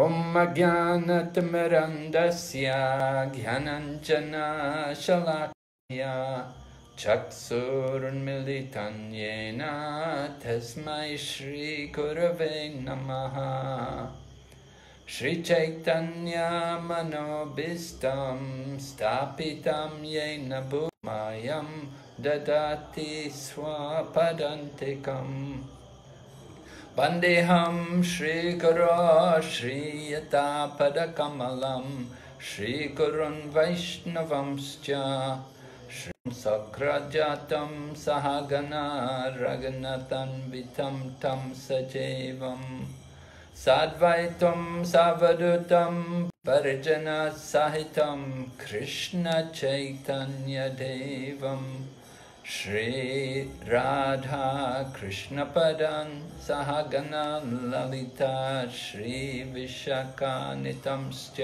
ॐ अज्ञानतिमिरन्दस्य ज्ञानञ्जनशलाकया चक्षुरुन्मिलितं येन तस्मै श्रीगुरवे नमः श्रीचैतन्यमनोभीष्टं स्थापितं येन भूमायं ददाति स्वपदन्तिकम् वन्देऽहं श्रीगुरो श्रीयतापदकमलं श्रीगुरुन् वैष्णवंश्च श्रीं सग्रजातं सहगना रघुनतन्वितं तं सजीवम् साद्वैतं सावधूतं परिजनसहितं कृष्णचैतन्यदेवम् श्रीराधाकृष्णपदं कृष्णपरं सहगनं ललिता श्रीविशकानि तंश्च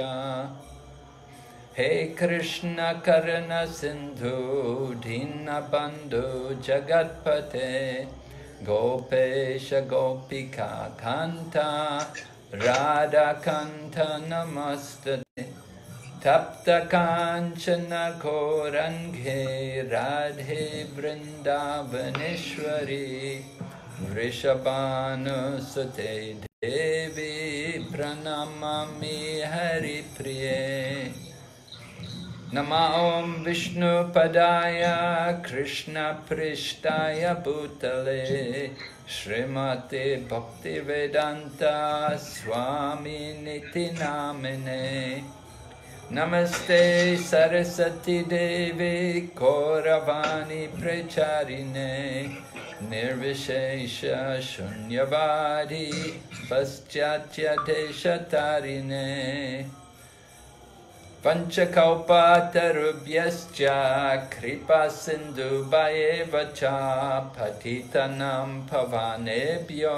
जगत्पते गोपेश गोपिका कान्ता राधाकान्त नमस्ते। तप्तकाञ्चन घोरङ्घे राधे वृन्दावनेश्वरी वृषभानुसुते देवी प्रणमामि हरिप्रिये नमः विष्णुपदाय कृष्णपृष्ठाय भूतले श्रीमते भक्तिवेदान्ता स्वामिनिति नामिने नमस्ते सरस्वती देवे गौरवाणी प्रचारिणे निर्विशेष शून्यवादी पश्चात्यदेशतारिणे पञ्चकौपातरुभ्यश्च कृपासिन्धुभयेव च पतितनं भवानेभ्यो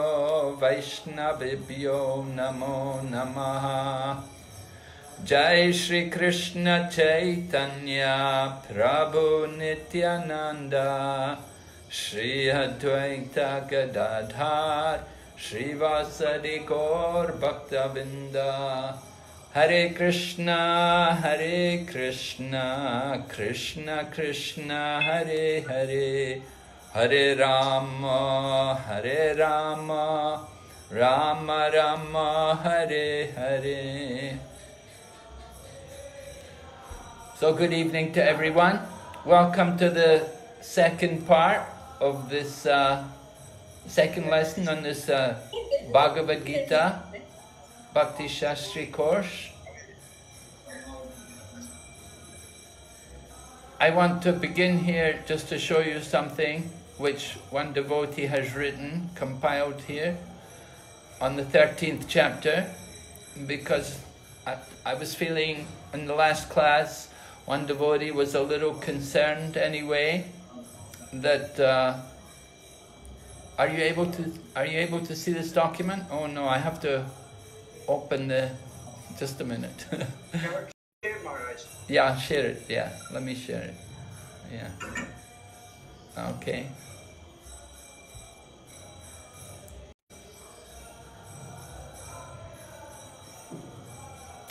वैष्णवेभ्यो नमो नमः जय श्री कृष्ण चैतन्य प्रभु नित्यानंद श्री अद्वैत गदाधार श्रीवासदि गौर भक्तबिंद हरे कृष्णा हरे कृष्णा कृष्ण कृष्ण हरे हरे। हरे राम हरे Ram. Ram Ram Hare Hare So, good evening to everyone. Welcome to the second part of this uh, second lesson on this uh, Bhagavad Gita Bhakti Shastri course. I want to begin here just to show you something which one devotee has written, compiled here on the 13th chapter, because I, I was feeling in the last class one devotee was a little concerned anyway that uh, are you able to are you able to see this document? Oh no i have to open the just a minute. Yeah share it yeah let me share it yeah. Okay.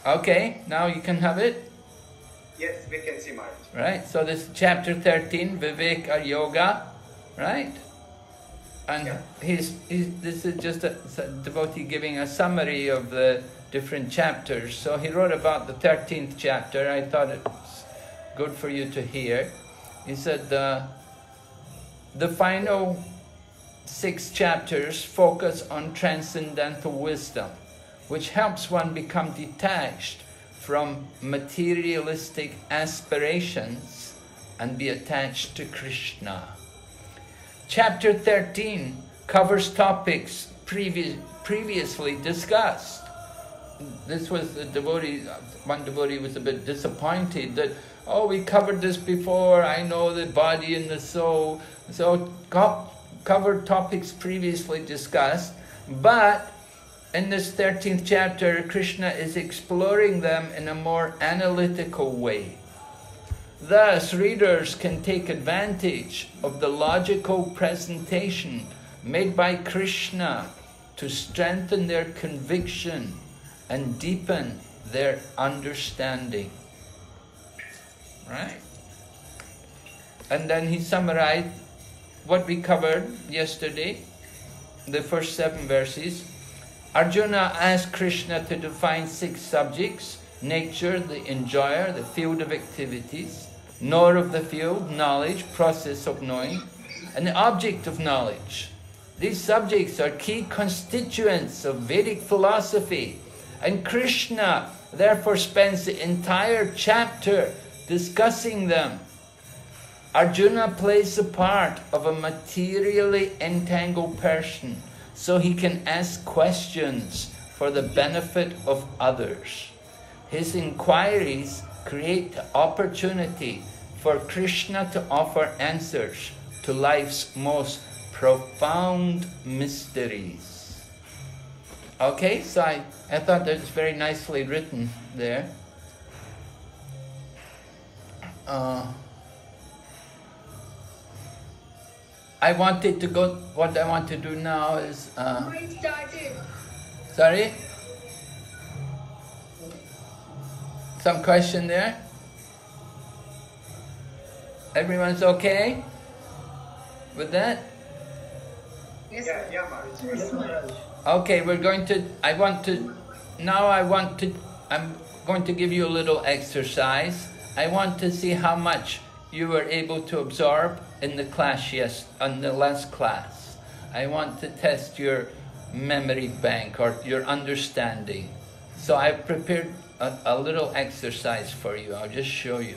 Okay now you can have it Yes, we can see Maharaj. Right, so this chapter 13, Viveka Yoga, right? And Yeah. he's, he's, this is just a, a devotee giving a summary of the different chapters. So he wrote about the 13th chapter. I thought it's good for you to hear. He said uh, the final six chapters focus on transcendental wisdom, which helps one become detached from materialistic aspirations and be attached to Krishna. Chapter 13 covers topics previous, previously discussed. This was the devotee, one devotee was a bit disappointed that, oh, we covered this before, I know the body and the soul. So, co- covered topics previously discussed, but in this 13th chapter, Krishna is exploring them in a more analytical way. Thus, readers can take advantage of the logical presentation made by Krishna to strengthen their conviction and deepen their understanding. Right? And then he summarized what we covered yesterday, the first seven verses. Arjuna asked Krishna to define six subjects nature, the enjoyer, the field of activities, knower of the field, knowledge, process of knowing, and the object of knowledge. These subjects are key constituents of Vedic philosophy, and Krishna therefore spends the entire chapter discussing them. Arjuna plays the part of a materially entangled person so he can ask questions for the benefit of others. His inquiries create the opportunity for Krishna to offer answers to life's most profound mysteries. Okay, so I, I thought that's very nicely written there. Uh, I wanted to go, what I want to do now is. Uh, sorry? Some question there? Everyone's okay with that? Yes, yeah, yeah, Maharaj. Yes, Maharaj. Okay, we're going to, I want to, now I want to, I'm going to give you a little exercise. I want to see how much you were able to absorb in the class yes, on the last class. I want to test your memory bank or your understanding. So I've prepared a, a little exercise for you. I'll just show you.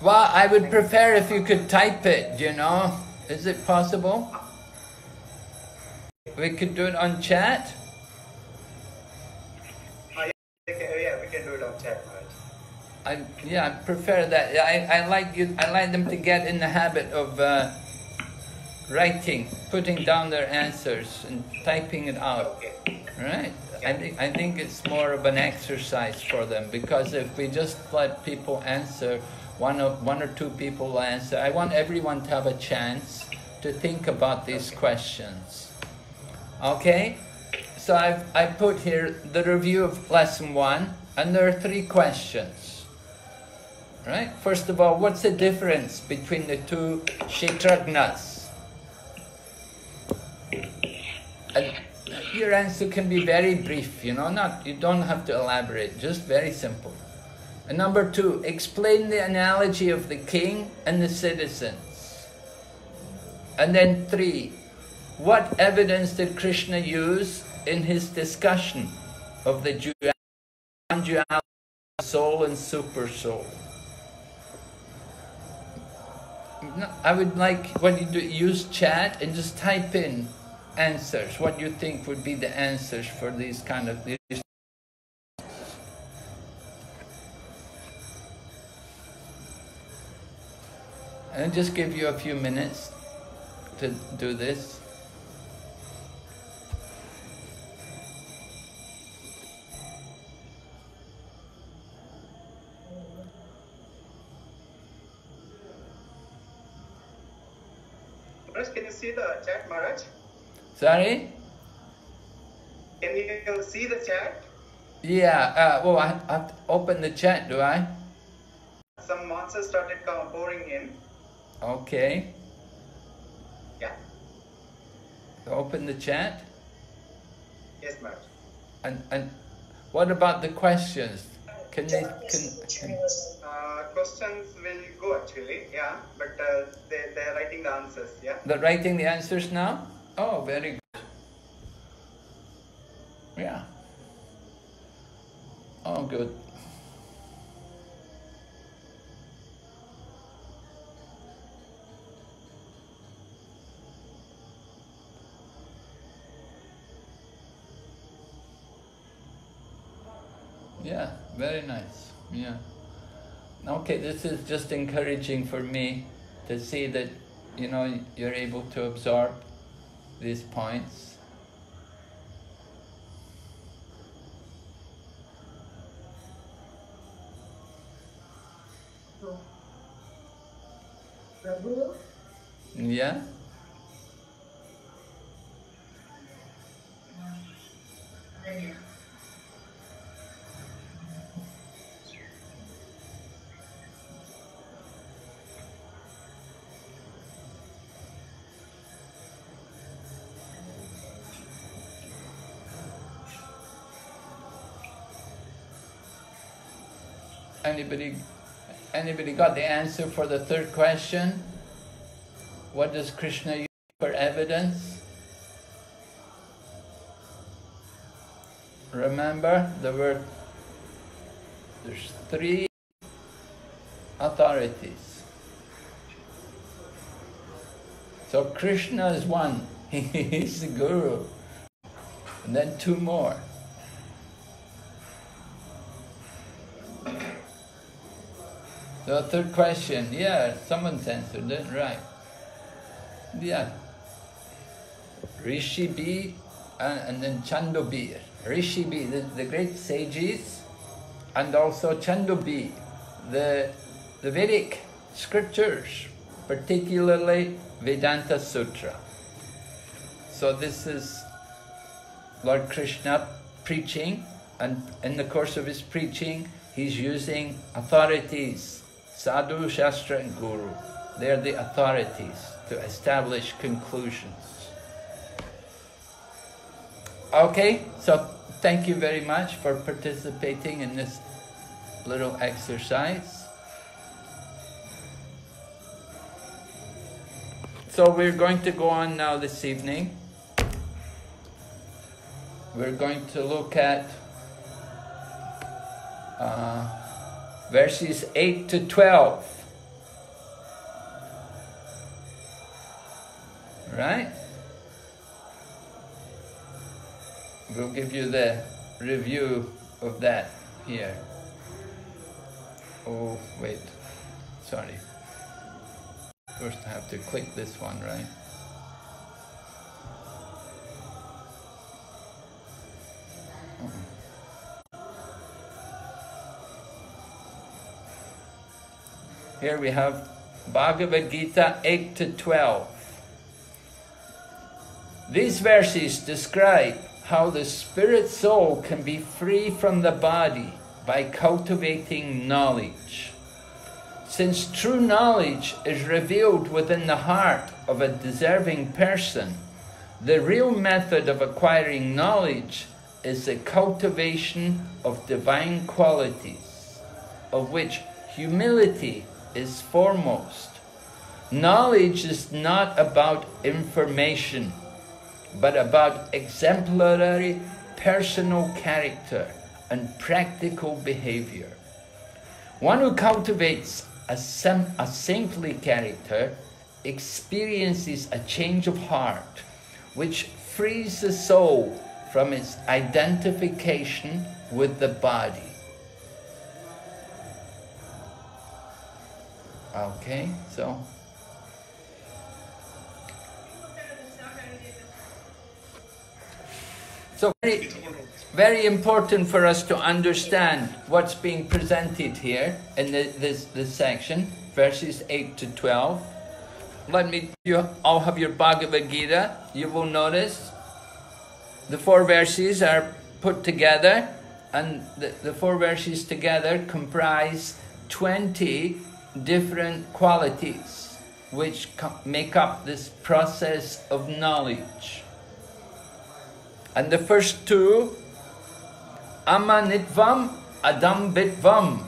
Well, I would prefer if you could type it, you know. Is it possible? We could do it on chat? Ah, yeah, we can do it on chat, Maharaj. I, yeah, I prefer that. I, I like you. I like them to get in the habit of uh, writing, putting down their answers, and typing it out. Okay. Right? I think I think it's more of an exercise for them because if we just let people answer, one of one or two people will answer. I want everyone to have a chance to think about these questions. Okay? So I've I put here the review of lesson one, and there are three questions. Right? First of all, what's the difference between the two kshetragnas? And your answer can be very brief, you know, not you don't have to elaborate, just very simple. And number two, explain the analogy of the king and the citizens. And then three, what evidence did Krishna use in his discussion of the duality, soul and super soul? I would like when you do use chat and just type in answers. What you think would be the answers for these kind of these. And just give you a few minutes to do this. Maharaj, can you see the chat, Maharaj? Sorry? Can you see the chat? Yeah, uh, well, I have to open the chat, do I? Some monsters started pouring in. Okay. Yeah. Open the chat. Yes, ma'am. And, and what about the questions? Can they, can, can, Uh, questions will go actually, yeah, but uh, they, they're writing the answers, yeah? they're writing the answers now? Oh, very good. Yeah. Oh, good. Yeah, very nice. Yeah. Okay, this is just encouraging for me to see that you know, you're able to absorb these points. Yeah? Anybody, anybody got the answer for the third question? What does Krishna use for evidence? Remember, there were there's three authorities. So Krishna is one. He's the guru. And then two more. The third question, yeah, someone's answered it, right. Yeah. Rishi B and, and then Chandobhir. Rishi B, the, the great sages, and also Chandobhir, the, the Vedic scriptures, particularly Vedanta Sutra. So this is Lord Krishna preaching, and in the course of his preaching, he's using authorities, sadhu, shastra, and guru. They're the authorities to establish conclusions. Okay, so thank you very much for participating in this little exercise. So we're going to go on now this evening. We're going to look at uh, verses 8 to 12. Right? We'll give you the review of that here. Oh, wait. Sorry. First I have to click this one, right? Uh-uh. Here we have Bhagavad Gita 8 to 12. These verses describe how the spirit soul can be free from the body by cultivating knowledge. Since true knowledge is revealed within the heart of a deserving person, the real method of acquiring knowledge is the cultivation of divine qualities, of which humility is foremost. Knowledge is not about information, but about exemplary personal character and practical behavior. One who cultivates a, a saintly character experiences a change of heart, which frees the soul from its identification with the body. Okay, so So very, very important for us to understand what's being presented here in the, this, this section, verses 8 to 12. Let me, you all have your Bhagavad Gita. You will notice the four verses are put together and the, the four verses together comprise 20 different qualities which make up this process of knowledge. And the first two, amanitvam, adambitvam,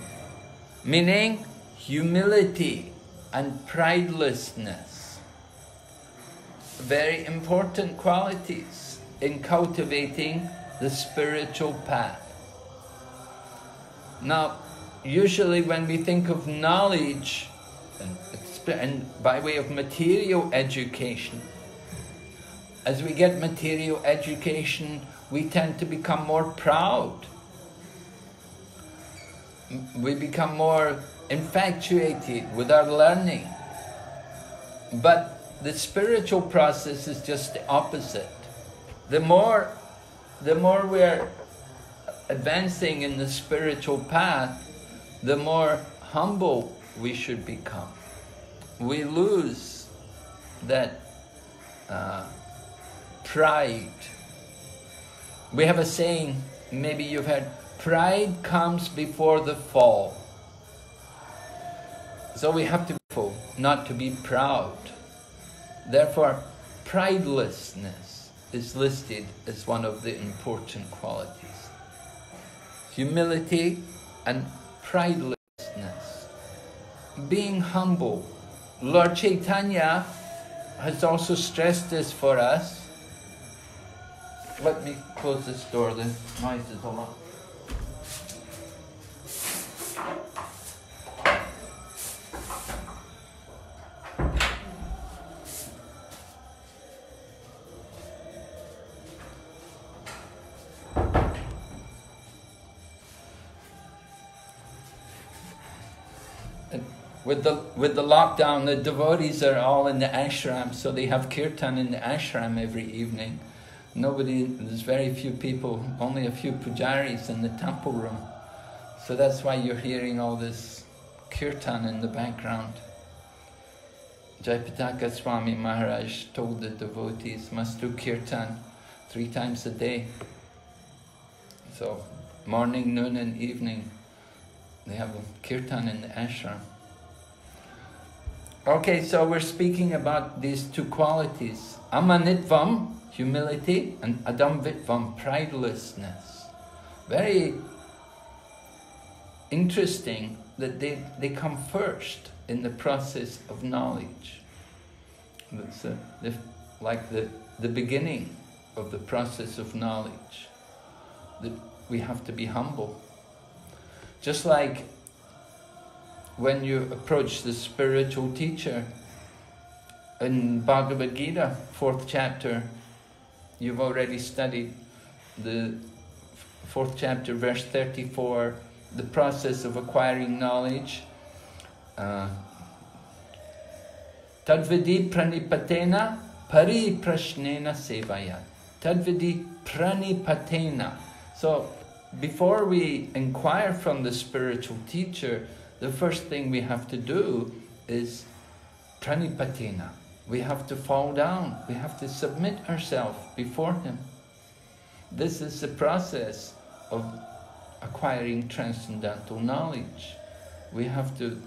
meaning humility and pridelessness. Very important qualities in cultivating the spiritual path. Now, usually when we think of knowledge, and, and by way of material education, as we get material education, we tend to become more proud. We become more infatuated with our learning. But the spiritual process is just the opposite. The more, the more we're advancing in the spiritual path, the more humble we should become. We lose that uh, pride. We have a saying, maybe you've heard, pride comes before the fall. So we have to be not to be proud. Therefore, pridelessness is listed as one of the important qualities. Humility and pridelessness. Being humble. Lord Chaitanya has also stressed this for us. Let me close this door, the noise is a lot. With the with the lockdown, the devotees are all in the ashram, so they have kirtan in the ashram every evening. Nobody, there's very few people, only a few pujaris in the temple room. So that's why you're hearing all this kirtan in the background. Jayapataka Swami Maharaj told the devotees must do kirtan three times a day. So morning, noon and evening, they have kirtan in the ashram. Okay, so we're speaking about these two qualities. Amanitvam, humility, and adamvitvam, pridelessness. Very interesting that they, they come first in the process of knowledge. That's uh, the, like the, the beginning of the process of knowledge. That we have to be humble. Just like when you approach the spiritual teacher. In Bhagavad Gita, fourth chapter, you've already studied the fourth chapter, verse 34, the process of acquiring knowledge. Uh, Tadvidi pranipatena pari prashnena sevaya. Tadvidi pranipatena. So, before we inquire from the spiritual teacher, the first thing we have to do is pranipatena. We have to fall down. We have to submit ourselves before Him. This is the process of acquiring transcendental knowledge. We have to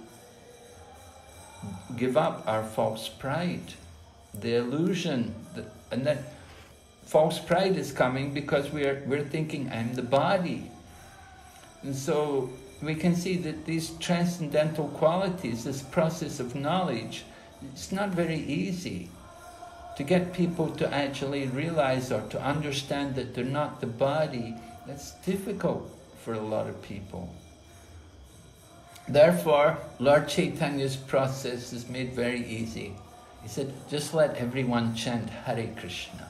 give up our false pride, the illusion, that, and that false pride is coming because we're, we're thinking, I'm the body. And so we can see that these transcendental qualities, this process of knowledge, it's not very easy to get people to actually realize or to understand that they're not the body. That's difficult for a lot of people. Therefore, Lord Chaitanya's process is made very easy. He said, just let everyone chant Hare Krishna.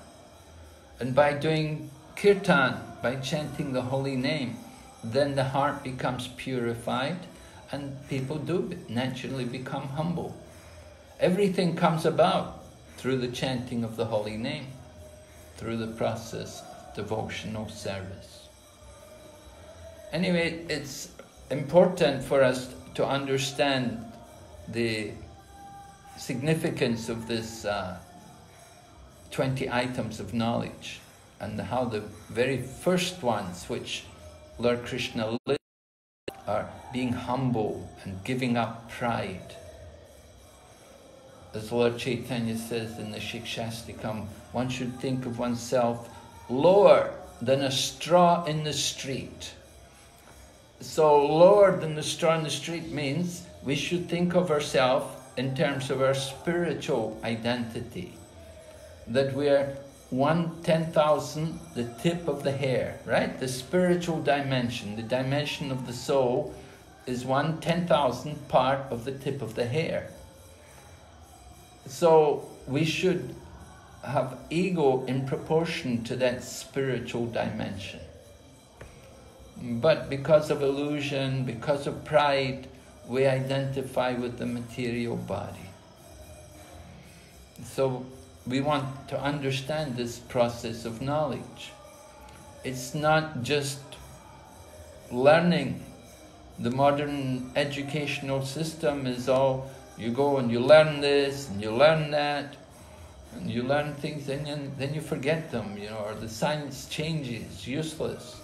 And by doing kirtan, by chanting the holy name, then the heart becomes purified and people do naturally become humble. Everything comes about through the chanting of the holy name, through the process of devotional service. Anyway, it's important for us to understand the significance of this uh, 20 items of knowledge and how the very first ones, which Lord Krishna are being humble and giving up pride. As Lord Chaitanya says in the Shikshastakam, one should think of oneself lower than a straw in the street. So lower than the straw in the street means we should think of ourselves in terms of our spiritual identity. That we're one ten thousand, the tip of the hair, right? The spiritual dimension, the dimension of the soul, is one ten thousand part of the tip of the hair. So we should have ego in proportion to that spiritual dimension. But because of illusion, because of pride, we identify with the material body. So we want to understand this process of knowledge. It's not just learning. The modern educational system is all you go and you learn this and you learn that and you learn things and then, then you forget them, you know, or the science changes, useless.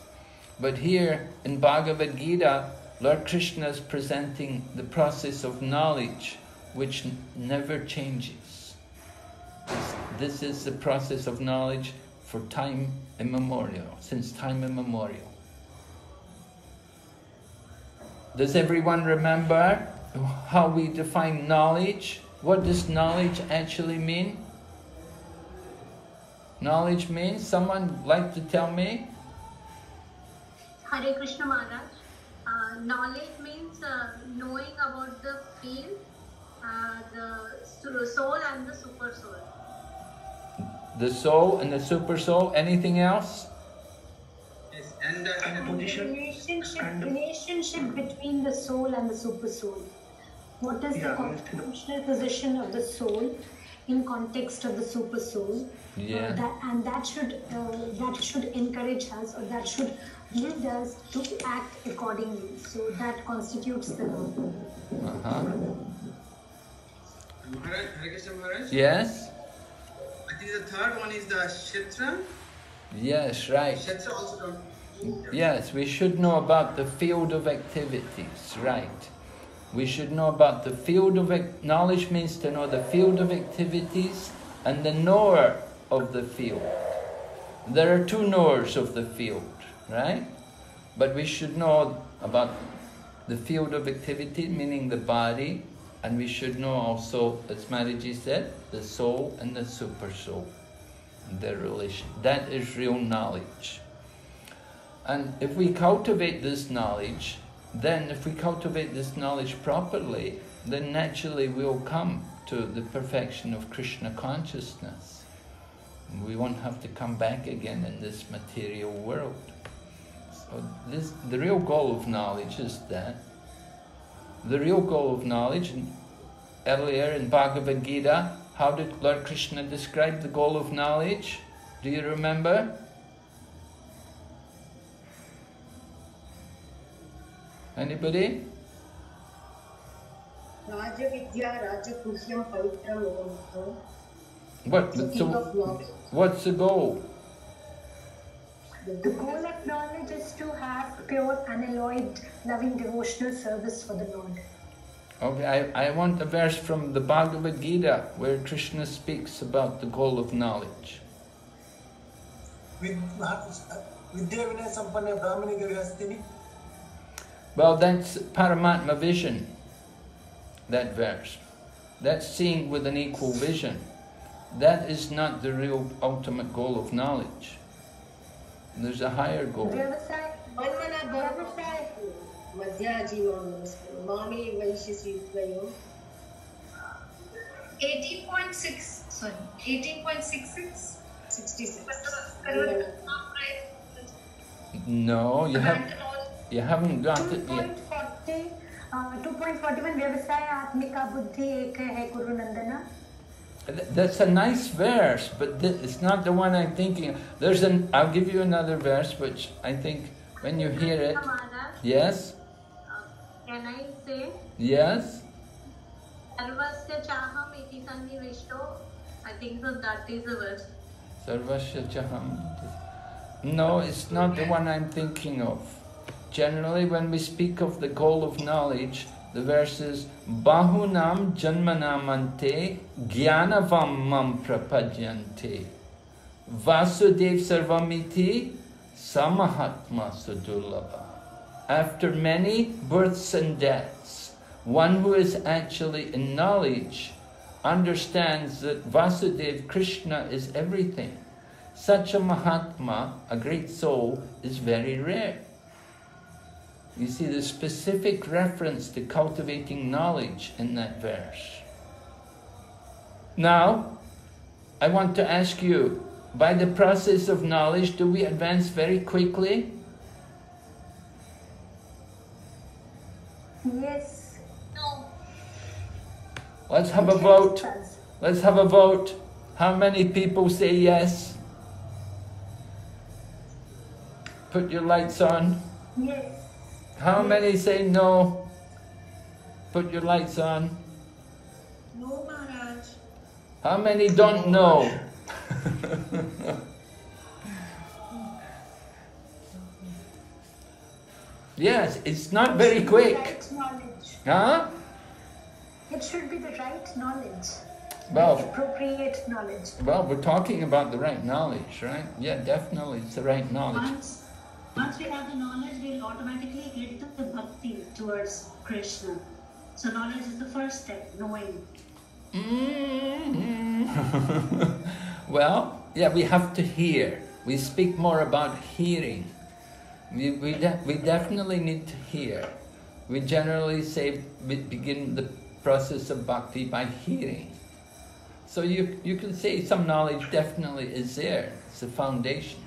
But here in Bhagavad Gita, Lord Krishna is presenting the process of knowledge which never changes. This, is the process of knowledge for time immemorial, since time immemorial. Does everyone remember how we define knowledge? What does knowledge actually mean? Knowledge means, someone like to tell me? Hare Krishna Maharaj. Uh, knowledge means uh, knowing about the field, uh, the soul and the super soul. The soul and the super soul, anything else? Yes, and uh, in And the relationship, and- relationship between the soul and the super soul. What is the Yeah. constitutional position of the soul in context of the super soul? Yeah. Uh, that, and that should uh, that should encourage us, or that should lead us to act accordingly. So that constitutes the law. Uh-huh. Maharaj, Maharaj, Yes? I think the third one is the Kshetra. Yes, right. Kshetra also. Yes, we should know about the field of activities, right. We should know about the field of knowledge means to know the field of activities and the knower of the field. There are two knowers of the field, right? But we should know about the field of activity, meaning the body, and we should know also, as Maharaji said, the soul and the super soul, their relation. That is real knowledge. And if we cultivate this knowledge, then if we cultivate this knowledge properly, then naturally we'll come to the perfection of Krishna consciousness. We won't have to come back again in this material world. So this, the real goal of knowledge is that the real goal of knowledge. And earlier in Bhagavad Gita, how did Lord Krishna describe the goal of knowledge? Do you remember? Anybody? What, so, what's the goal? The goal of knowledge is to have pure, unalloyed, loving devotional service for the Lord. Okay, I, I want a verse from the Bhagavad Gita where Krishna speaks about the goal of knowledge. Well, that's Paramatma vision, that verse. That's seeing with an equal vision. That is not the real ultimate goal of knowledge. There's a higher goal. Vyavasaya, मन्मना मध्याजीवं मामे वैश्यसि द्वयो 18.6, sorry, 18.66. 66 No, you, have, you haven't got it yet. 2.40, uh, 2.41 व्यवसाय आत्मिका बुद्धि एक है गुरु नंदना Th- that's a nice verse, but th- it's not the one I'm thinking. There's an. I'll give you another verse, which I think when you hear it, yes, can I say? yes, Sarvasya chaham iti sannivishto. I think so that is the verse. sarvasya chaham. No, it's not the one I'm thinking of. Generally, when we speak of the goal of knowledge, the verse is Bahunam janmanamante jnanavam mam prapadyante Vasudev sarvamiti samahatma sudurlabha. After many births and deaths, one who is actually in knowledge understands that Vasudev Krishna is everything. Such a Mahatma, a great soul, is very rare. You see the specific reference to cultivating knowledge in that verse. Now, I want to ask you, by the process of knowledge, do we advance very quickly? yes No. Let's have a vote. Let's have a vote. How many people say yes? Put your lights on. Yes. How many say no? Put your lights on. No, Maharaj. How many don't know? yes, it's not very quick. Right knowledge. Huh? It should be the right knowledge. Well, Appropriate knowledge. well, we're talking about the right knowledge, right? Yeah, definitely, it's the right knowledge. Once, once we have the knowledge, we'll automatically get the bhakti towards Krishna. So knowledge is the first step, knowing. Mm-hmm. well, yeah, we have to hear. We speak more about hearing. We, we, de- we definitely need to hear. We generally say we begin the process of bhakti by hearing. So you, you can say some knowledge definitely is there. It's the foundation.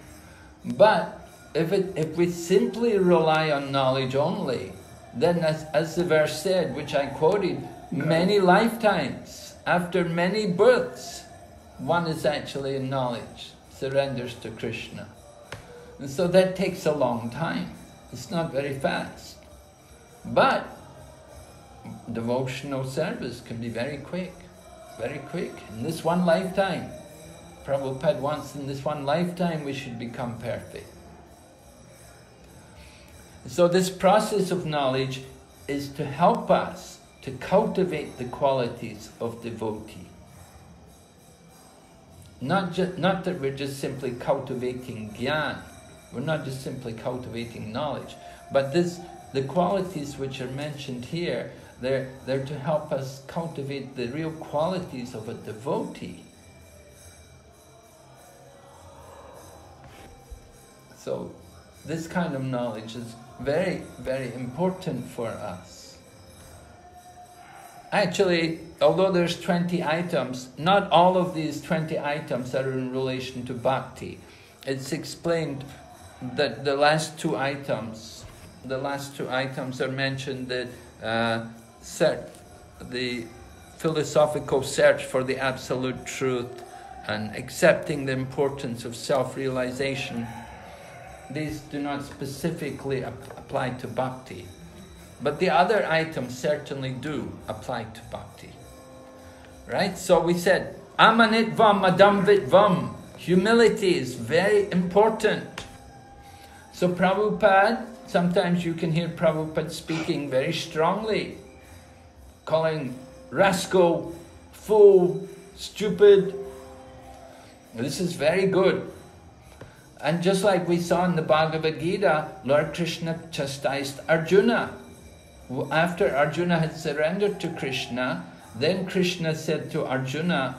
But if, it, if we simply rely on knowledge only, then as, as the verse said, which I quoted, many lifetimes, after many births, one is actually in knowledge, surrenders to Krishna. And so that takes a long time. It's not very fast. But devotional service can be very quick, very quick. In this one lifetime, Prabhupada wants in this one lifetime we should become perfect. So this process of knowledge is to help us to cultivate the qualities of devotee. Not, just, not that we're just simply cultivating gyan, we're not just simply cultivating knowledge, but this, the qualities which are mentioned here, they're, they're to help us cultivate the real qualities of a devotee. So this kind of knowledge is very, very important for us. Actually, although there's 20 items, not all of these 20 items are in relation to bhakti. It's explained that the last two items, the last two items are mentioned that uh, the philosophical search for the absolute truth and accepting the importance of self-realization these do not specifically ap apply to bhakti. But the other items certainly do apply to bhakti. Right? So we said, amanitvam adamvitvam. Humility is very important. So Prabhupada, sometimes you can hear Prabhupada speaking very strongly, calling rascal, fool, stupid. This is very good. And just like we saw in the Bhagavad Gita, Lord Krishna chastised Arjuna. After Arjuna had surrendered to Krishna, then Krishna said to Arjuna,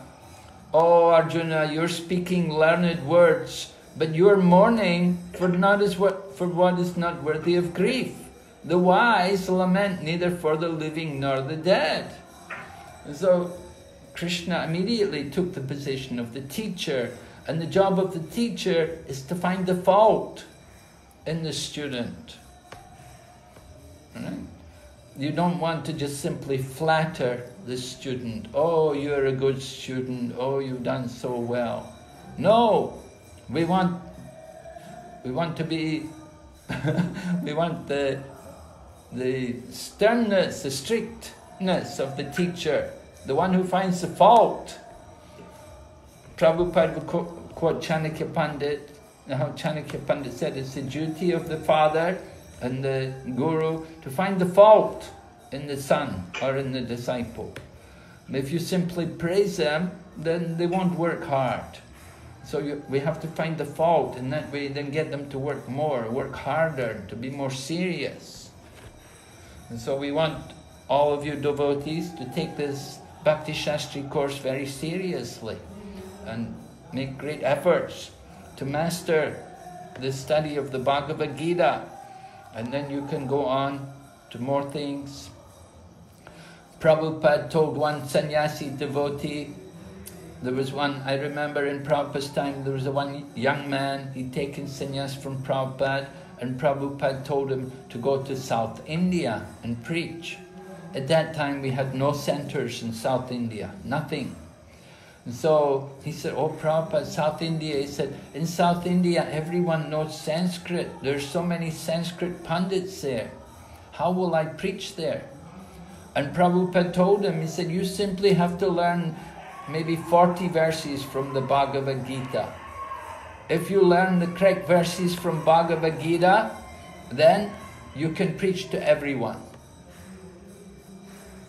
Oh Arjuna, you're speaking learned words, but you're mourning for, not as what, for what is not worthy of grief. The wise lament neither for the living nor the dead. So Krishna immediately took the position of the teacher and the job of the teacher is to find the fault in the student. Right? You don't want to just simply flatter the student. Oh, you're a good student. Oh, you've done so well. No, we want we want to be we want the the sternness, the strictness of the teacher, the one who finds the fault. Prabhupada would quote, Chanakya Pandit, uh, how Chanakya Pandit said it's the duty of the father and the guru to find the fault in the son or in the disciple. If you simply praise them, then they won't work hard. So you, we have to find the fault, and that way then get them to work more, work harder, to be more serious. And so we want all of you devotees to take this Bhakti Shastri course very seriously and make great efforts to master the study of the Bhagavad Gita. And then you can go on to more things. Prabhupada told one sannyasi devotee, there was one, I remember in Prabhupada's time, there was a one young man, he'd taken sannyas from Prabhupada, and Prabhupada told him to go to South India and preach. At that time we had no centers in South India, nothing. And so he said, Oh, Prabhupada, South India. He said, In South India, everyone knows Sanskrit. There's so many Sanskrit pundits there. How will I preach there? And Prabhupada told him, He said, You simply have to learn maybe 40 verses from the Bhagavad Gita. If you learn the correct verses from Bhagavad Gita, then you can preach to everyone.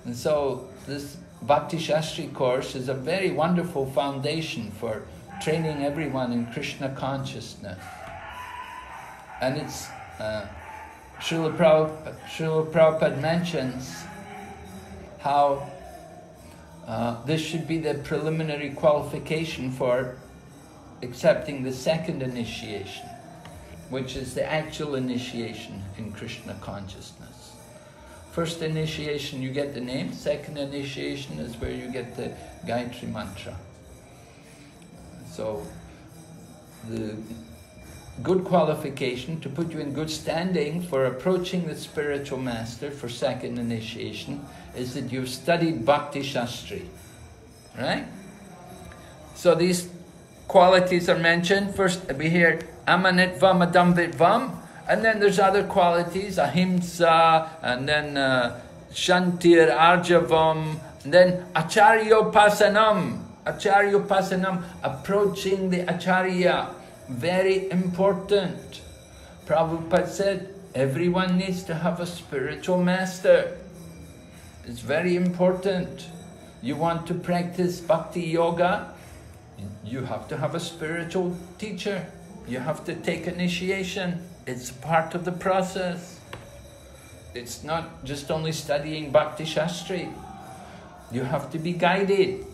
And so this Bhakti Shastri course is a very wonderful foundation for training everyone in Krishna consciousness. And it's, uh, Prabhupada, Prabhupada mentions how uh, this should be the preliminary qualification for accepting the second initiation, which is the actual initiation in Krishna consciousness. First initiation, you get the name. Second initiation is where you get the Gayatri Mantra. So, the good qualification to put you in good standing for approaching the spiritual master for second initiation is that you've studied Bhakti Shastri. Right? So these qualities are mentioned. First we hear Amanitvam Adambhitvam, and then there's other qualities, Ahimsa, and then uh, Shantir Arjavam, and then Acharyopasanam. Acharyopasanam, approaching the Acharya. Very important. Prabhupada said, everyone needs to have a spiritual master. It's very important. You want to practice bhakti yoga, you have to have a spiritual teacher. You have to take initiation. It's part of the process. It's not just only studying Bhakti Shastri. You have to be guided.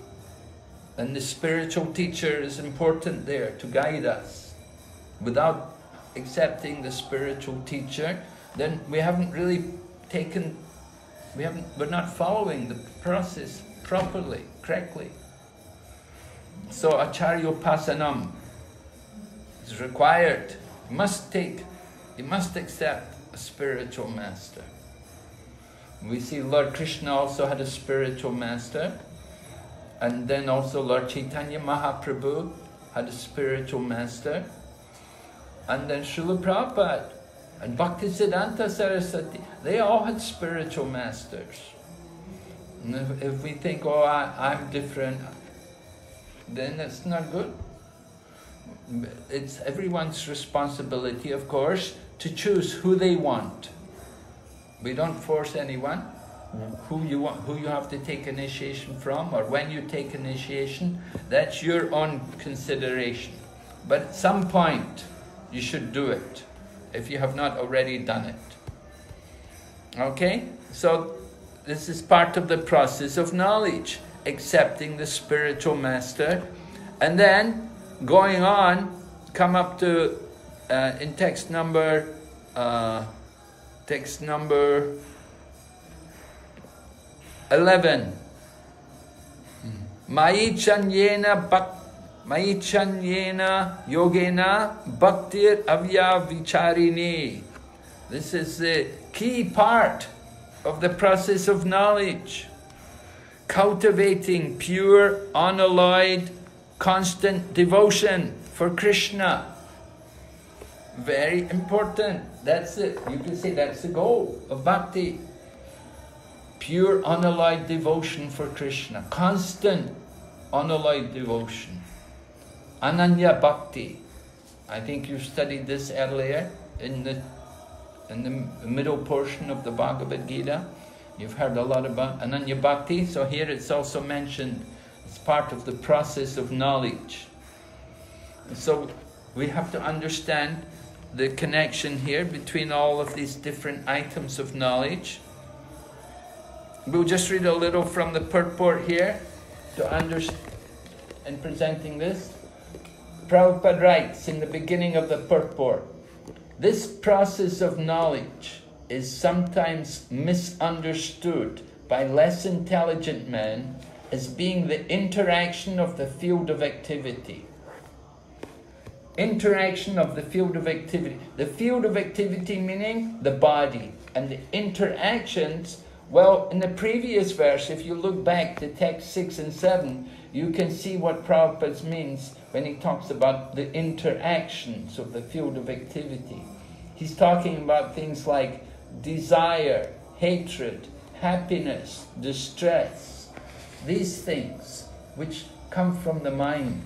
And the spiritual teacher is important there to guide us. Without accepting the spiritual teacher, then we haven't really taken, we haven't, we're not following the process properly, correctly. So acharyopasanam is required. Must take, you must accept a spiritual master. We see Lord Krishna also had a spiritual master. And then also Lord Chaitanya Mahaprabhu had a spiritual master. And then Srila Prabhupada and Bhaktisiddhanta Saraswati, they all had spiritual masters. And if, if we think, oh, I, I'm different, then it's not good. It's everyone's responsibility, of course, to choose who they want. We don't force anyone who you want, who you have to take initiation from, or when you take initiation. That's your own consideration. But at some point, you should do it if you have not already done it. Okay, so this is part of the process of knowledge accepting the spiritual master, and then going on, come up to uh, in text number uh, text number eleven. Maichanyena bak Maichanyena yogena bhaktir avyabhicharini. This is the key part of the process of knowledge cultivating pure, unalloyed, constant devotion for Krishna. Very important. That's it. You can say that's the goal of bhakti. Pure, unalloyed devotion for Krishna. Constant, unalloyed devotion. Ananya bhakti. I think you studied this earlier in the in the middle portion of the Bhagavad Gita. You've heard a lot about Ananya Bhakti, so here it's also mentioned as part of the process of knowledge. So we have to understand the connection here between all of these different items of knowledge. We'll just read a little from the purport here to understand in presenting this. Prabhupada writes in the beginning of the purport, this process of knowledge is sometimes misunderstood by less intelligent men as being the interaction of the field of activity. Interaction of the field of activity. The field of activity meaning the body, and the interactions, well, in the previous verse, if you look back to text 6 and 7, you can see what Prabhupada means when he talks about the interactions of the field of activity. He's talking about things like desire, hatred, happiness, distress, these things which come from the mind.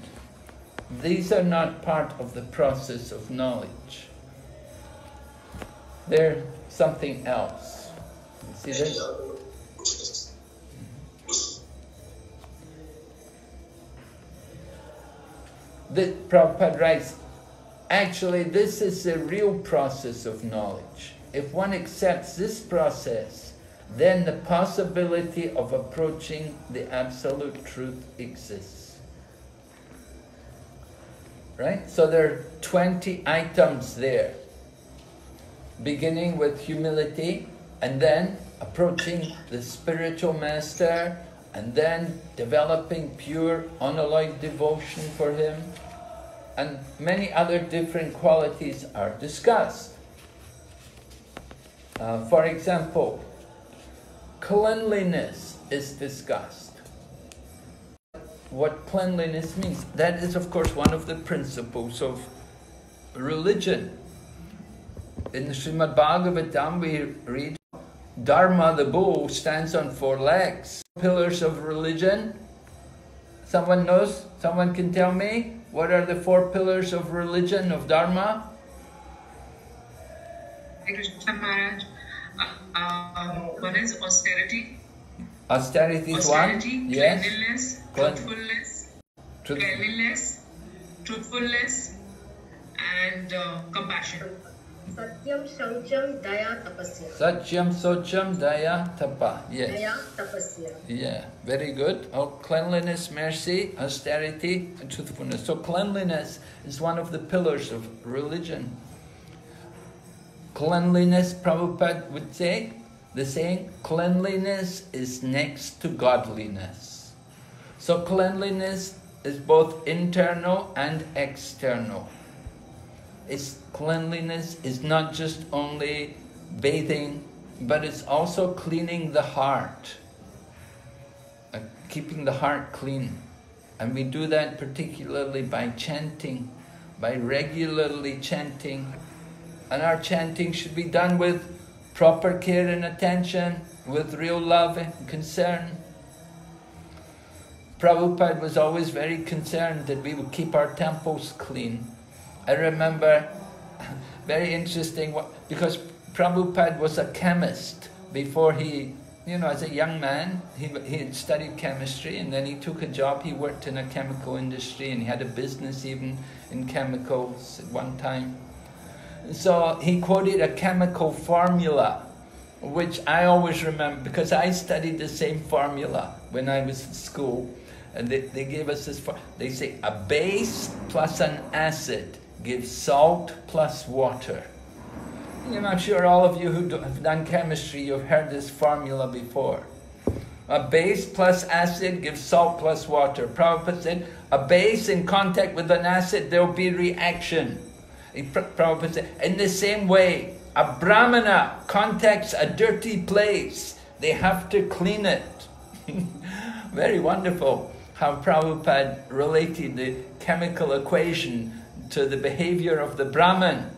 These are not part of the process of knowledge. They're something else. You see this? The Prabhupada writes, actually this is the real process of knowledge. If one accepts this process, then the possibility of approaching the absolute truth exists. Right? So there are 20 items there, beginning with humility, and then approaching the spiritual master, and then developing pure, unalloyed devotion for him, and many other different qualities are discussed. Uh, for example, cleanliness is discussed. What cleanliness means, that is of course one of the principles of religion. In the Srimad Bhagavatam we read, Dharma, the bull, stands on four legs. Pillars of religion. Someone knows? Someone can tell me? What are the four pillars of religion, of Dharma? Krishna Maharaj uh, uh one austerity. Austerity is austerity, one. Yes. Cleanliness, truthfulness, Truth. cleanliness, truthfulness, and uh, compassion. Satyam, Shaucham, Daya, Tapasya. Satyam, Socham, Daya, Tapa. Yes. Daya, Tapasya. Yeah, very good. Oh, cleanliness, mercy, austerity, and truthfulness. So cleanliness is one of the pillars of religion. Cleanliness, Prabhupada would say, the saying, cleanliness is next to godliness. So cleanliness is both internal and external. It's cleanliness is not just only bathing, but it's also cleaning the heart, uh, keeping the heart clean. And we do that particularly by chanting, by regularly chanting. And our chanting should be done with proper care and attention, with real love and concern. Prabhupada was always very concerned that we would keep our temples clean. I remember, very interesting, because Prabhupada was a chemist before he, you know, as a young man, he, he had studied chemistry and then he took a job, he worked in a chemical industry and he had a business even in chemicals at one time. So he quoted a chemical formula, which I always remember because I studied the same formula when I was in school. And they, they gave us this, they say a base plus an acid gives salt plus water. I'm sure all of you who do- have done chemistry, you've heard this formula before. A base plus acid gives salt plus water. Prabhupada said, a base in contact with an acid, there will be reaction. Prabhupada said, in the same way, a brahmana contacts a dirty place, they have to clean it. Very wonderful how Prabhupada related the chemical equation to the behavior of the Brahman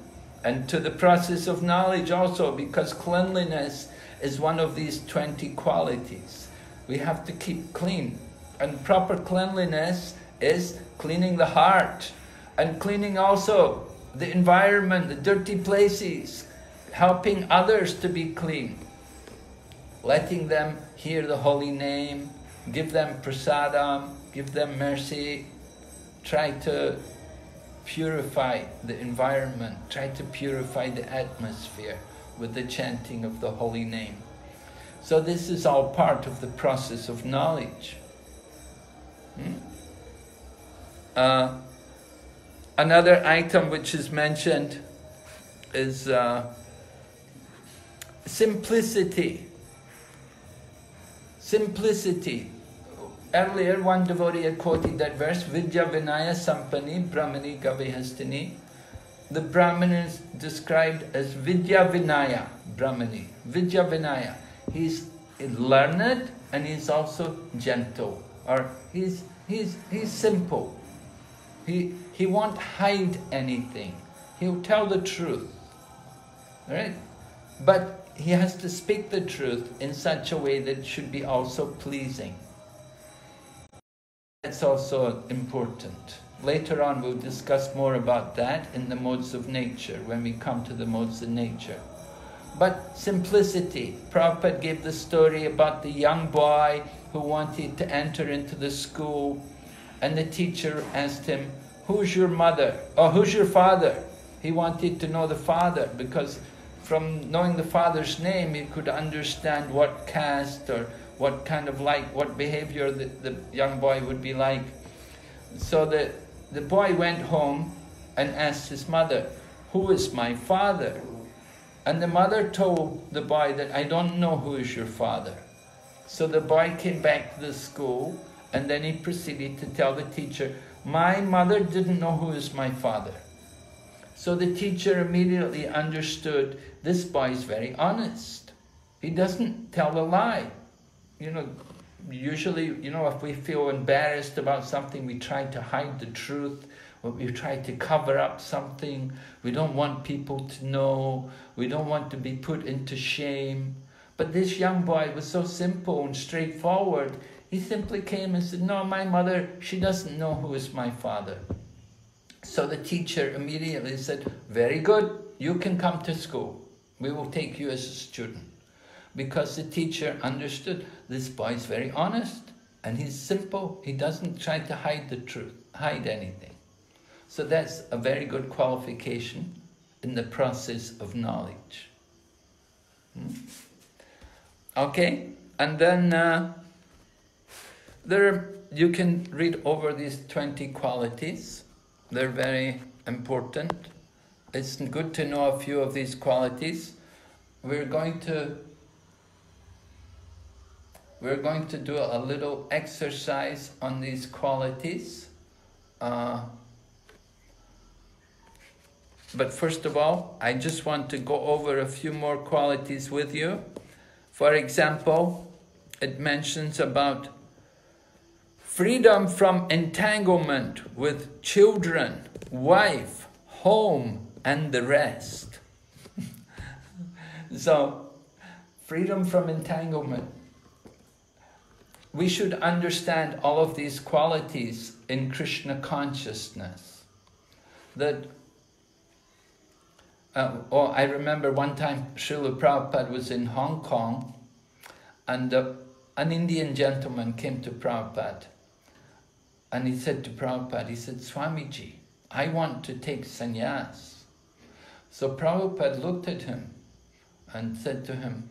and to the process of knowledge also, because cleanliness is one of these 20 qualities. We have to keep clean. And proper cleanliness is cleaning the heart and cleaning also the environment, the dirty places, helping others to be clean, letting them hear the holy name, give them prasadam, give them mercy, try to purify the environment, try to purify the atmosphere with the chanting of the holy name. So this is all part of the process of knowledge. Hmm? Uh, another item which is mentioned is uh, simplicity. Simplicity. Earlier, one devotee had quoted that verse, Vidya Vinaya Sampanne Brahmani Gavihastini. The Brahmin is described as Vidya Vinaya Brahmani. Vidya Vinaya. He's learned and he's also gentle. Or he's He's, he's simple. He, he won't hide anything. He'll tell the truth. Right? But he has to speak the truth in such a way that should be also pleasing. That's also important. Later on, we'll discuss more about that in the modes of nature, when we come to the modes of nature. But simplicity. Prabhupada gave the story about the young boy who wanted to enter into the school, and the teacher asked him, Who's your mother? Or who's your father? He wanted to know the father because from knowing the father's name, he could understand what caste or what kind of like, what behavior the, the young boy would be like. So the, the boy went home and asked his mother, Who is my father? And the mother told the boy that I don't know who is your father. So the boy came back to the school and then he proceeded to tell the teacher, My mother didn't know who is my father. So the teacher immediately understood this boy is very honest. He doesn't tell a lie. You know, usually, you know, if we feel embarrassed about something, we try to hide the truth, we try to cover up something. We don't want people to know. We don't want to be put into shame. But this young boy was so simple and straightforward. He simply came and said, No, my mother, she doesn't know who is my father. So the teacher immediately said, Very good, you can come to school. We will take you as a student. Because the teacher understood this boy is very honest and he's simple. He doesn't try to hide the truth, hide anything. So that's a very good qualification in the process of knowledge. Hmm? Okay, and then uh, there you can read over these 20 qualities. They're very important. It's good to know a few of these qualities. We're going to we're going to do a little exercise on these qualities. Uh, but first of all, I just want to go over a few more qualities with you. For example, it mentions about freedom from entanglement with children, wife, home, and the rest. so, freedom from entanglement. We should understand all of these qualities in Krishna consciousness. That uh, oh, I remember one time Srila Prabhupada was in Hong Kong and uh, an Indian gentleman came to Prabhupada and he said to Prabhupada, he said, Swamiji, I want to take sannyas. So Prabhupada looked at him and said to him,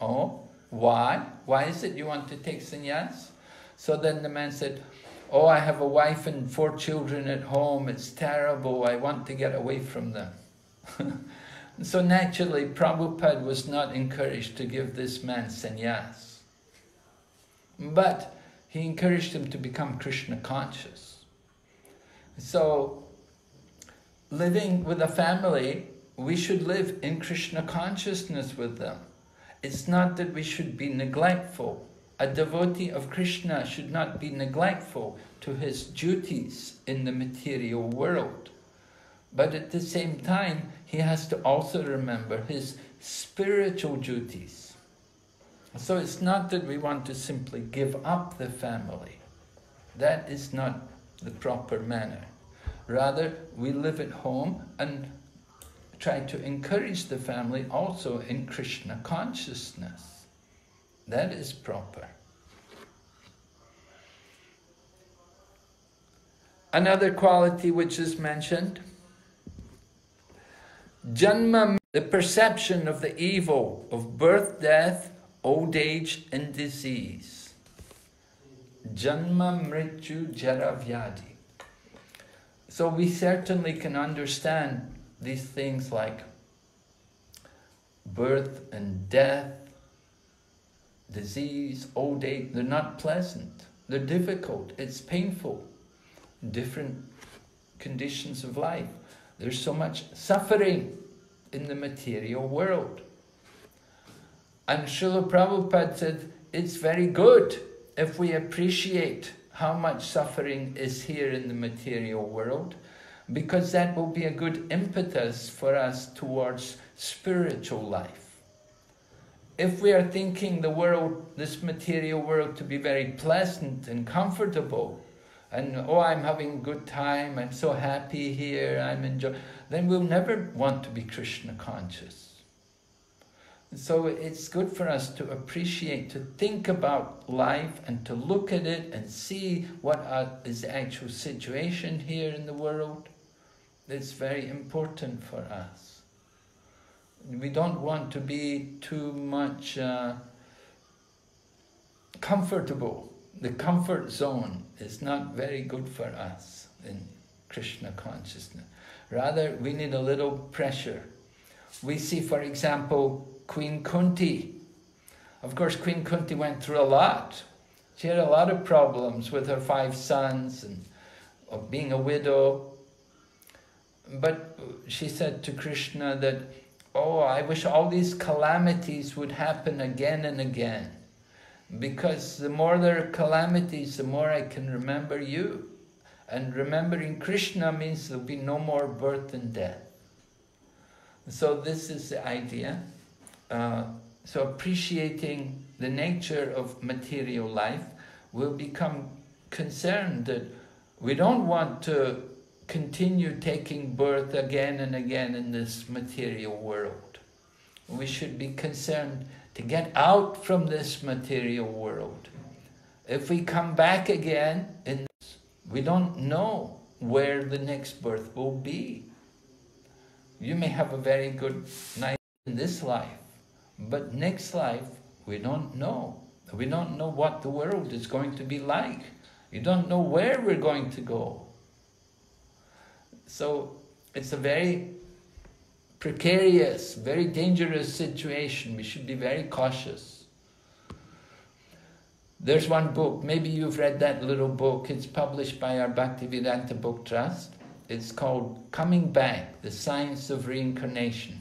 Oh, why? Why is it you want to take sannyas? So then the man said, Oh, I have a wife and four children at home. It's terrible. I want to get away from them. so naturally, Prabhupada was not encouraged to give this man sannyas. But he encouraged him to become Krishna conscious. So, living with a family, we should live in Krishna consciousness with them. It's not that we should be neglectful. A devotee of Krishna should not be neglectful to his duties in the material world. But at the same time, he has to also remember his spiritual duties. So it's not that we want to simply give up the family. That is not the proper manner. Rather, we live at home and try to encourage the family also in Krishna consciousness. That is proper. Another quality which is mentioned Janma, the perception of the evil of birth, death, old age, and disease. Janma, mrityu, jara, vyadhi. So we certainly can understand these things like birth and death, disease, old age. They're not pleasant. They're difficult. It's painful. Different conditions of life. There's so much suffering in the material world. And Srila Prabhupada said, it's very good if we appreciate how much suffering is here in the material world, because that will be a good impetus for us towards spiritual life. If we are thinking the world, this material world, to be very pleasant and comfortable, and oh, I'm having a good time, I'm so happy here, I'm enjoying, then we'll never want to be Krishna conscious. So it's good for us to appreciate, to think about life and to look at it and see what is the actual situation here in the world. It's very important for us. We don't want to be too much uh, comfortable. The comfort zone is not very good for us in Krishna consciousness. Rather, we need a little pressure. We see, for example, Queen Kunti. Of course, Queen Kunti went through a lot. She had a lot of problems with her five sons and of being a widow. But she said to Krishna that, oh, I wish all these calamities would happen again and again. Because the more there are calamities, the more I can remember you. And remembering Krishna means there'll be no more birth and death. So this is the idea. Uh, so appreciating the nature of material life, will become concerned that we don't want to continue taking birth again and again in this material world. We should be concerned to get out from this material world. If we come back again, in this, we don't know where the next birth will be. You may have a very good night in this life, but next life, we don't know. We don't know what the world is going to be like. You don't know where we're going to go. So it's a very precarious, very dangerous situation. We should be very cautious. There's one book, maybe you've read that little book. It's published by our Bhaktivedanta Book Trust. It's called Coming Back, The Science of Reincarnation.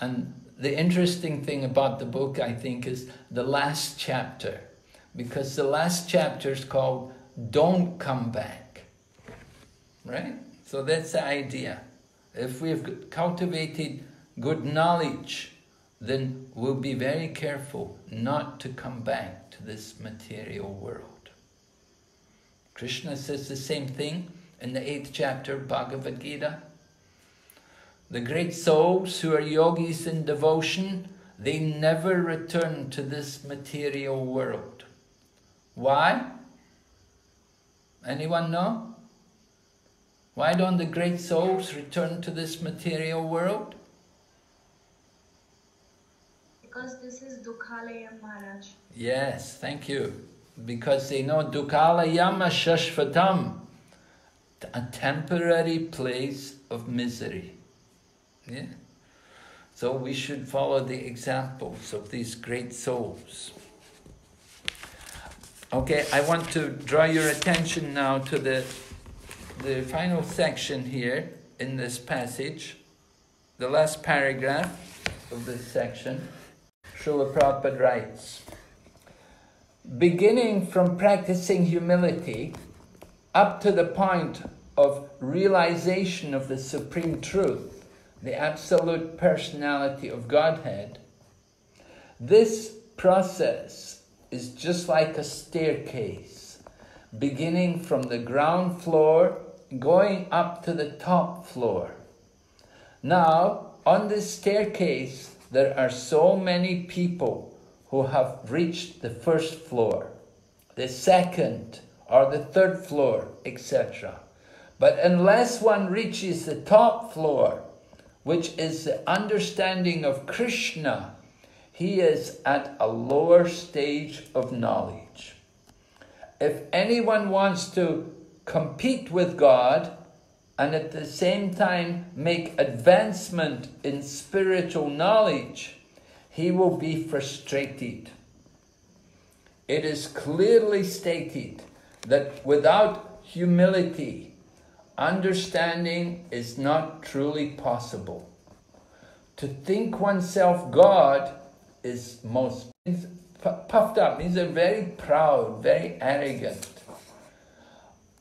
And the interesting thing about the book, I think, is the last chapter, because the last chapter is called Don't Come Back. Right? So that's the idea. If we've cultivated good knowledge, then we'll be very careful not to come back to this material world. Krishna says the same thing in the eighth chapter Bhagavad Gita. The great souls who are yogis in devotion, they never return to this material world. Why? Anyone know? Why don't the great souls return to this material world? Because this is Dukhalayam Maharaj. Yes, thank you. Because they know Dukhalayam Ashashvatam, a temporary place of misery. Yeah. So we should follow the examples of these great souls. Okay, I want to draw your attention now to the, the final section here in this passage, the last paragraph of this section. Srila Prabhupada writes, beginning from practicing humility up to the point of realization of the supreme truth, the absolute personality of Godhead, this process is just like a staircase, beginning from the ground floor, going up to the top floor. Now, on this staircase, there are so many people who have reached the first floor, the second, or the third floor, etc. But unless one reaches the top floor, which is the understanding of Krishna, he is at a lower stage of knowledge. If anyone wants to compete with God and at the same time make advancement in spiritual knowledge, he will be frustrated. It is clearly stated that without humility, understanding is not truly possible. To think oneself God is most puffed up means they're very proud, very arrogant.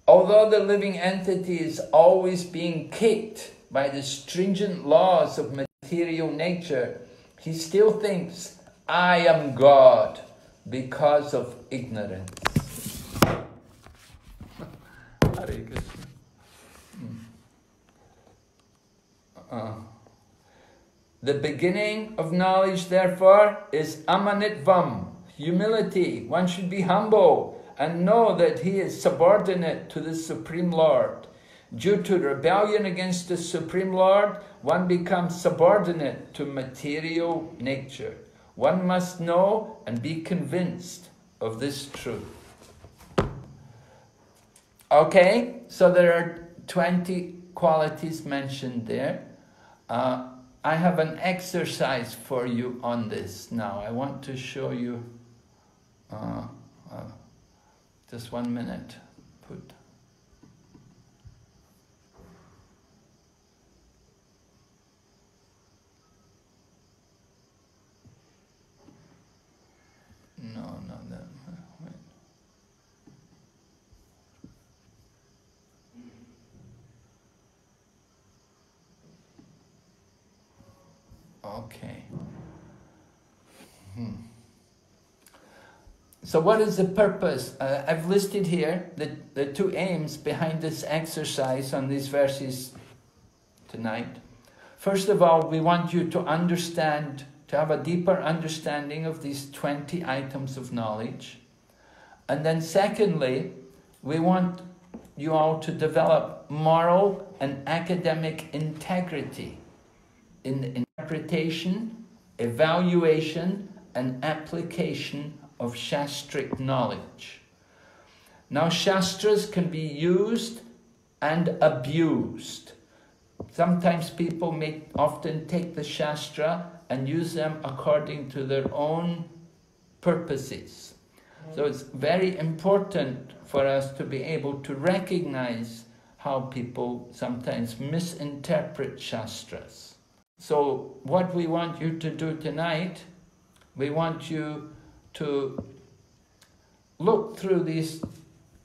Although the living entity is always being kicked by the stringent laws of material nature, he still thinks, I am God because of ignorance. Hare Krishna. Hmm. Uh, the beginning of knowledge, therefore, is amanitvam, humility. One should be humble and know that he is subordinate to the Supreme Lord. Due to rebellion against the Supreme Lord, one becomes subordinate to material nature. One must know and be convinced of this truth. Okay, so there are 20 qualities mentioned there. Uh, I have an exercise for you on this now. I want to show you. Uh, uh, just one minute. Put. No, not that. Wait. Okay. Hmm. So what is the purpose? Uh, I've listed here the, the two aims behind this exercise on these verses tonight. First of all, we want you to understand, to have a deeper understanding of these 20 items of knowledge. And then secondly, we want you all to develop moral and academic integrity in interpretation, evaluation, and application of Shastric knowledge. Now, Shastras can be used and abused. Sometimes people may often take the Shastra and use them according to their own purposes. So it's very important for us to be able to recognize how people sometimes misinterpret Shastras. So, what we want you to do tonight, we want you to look through these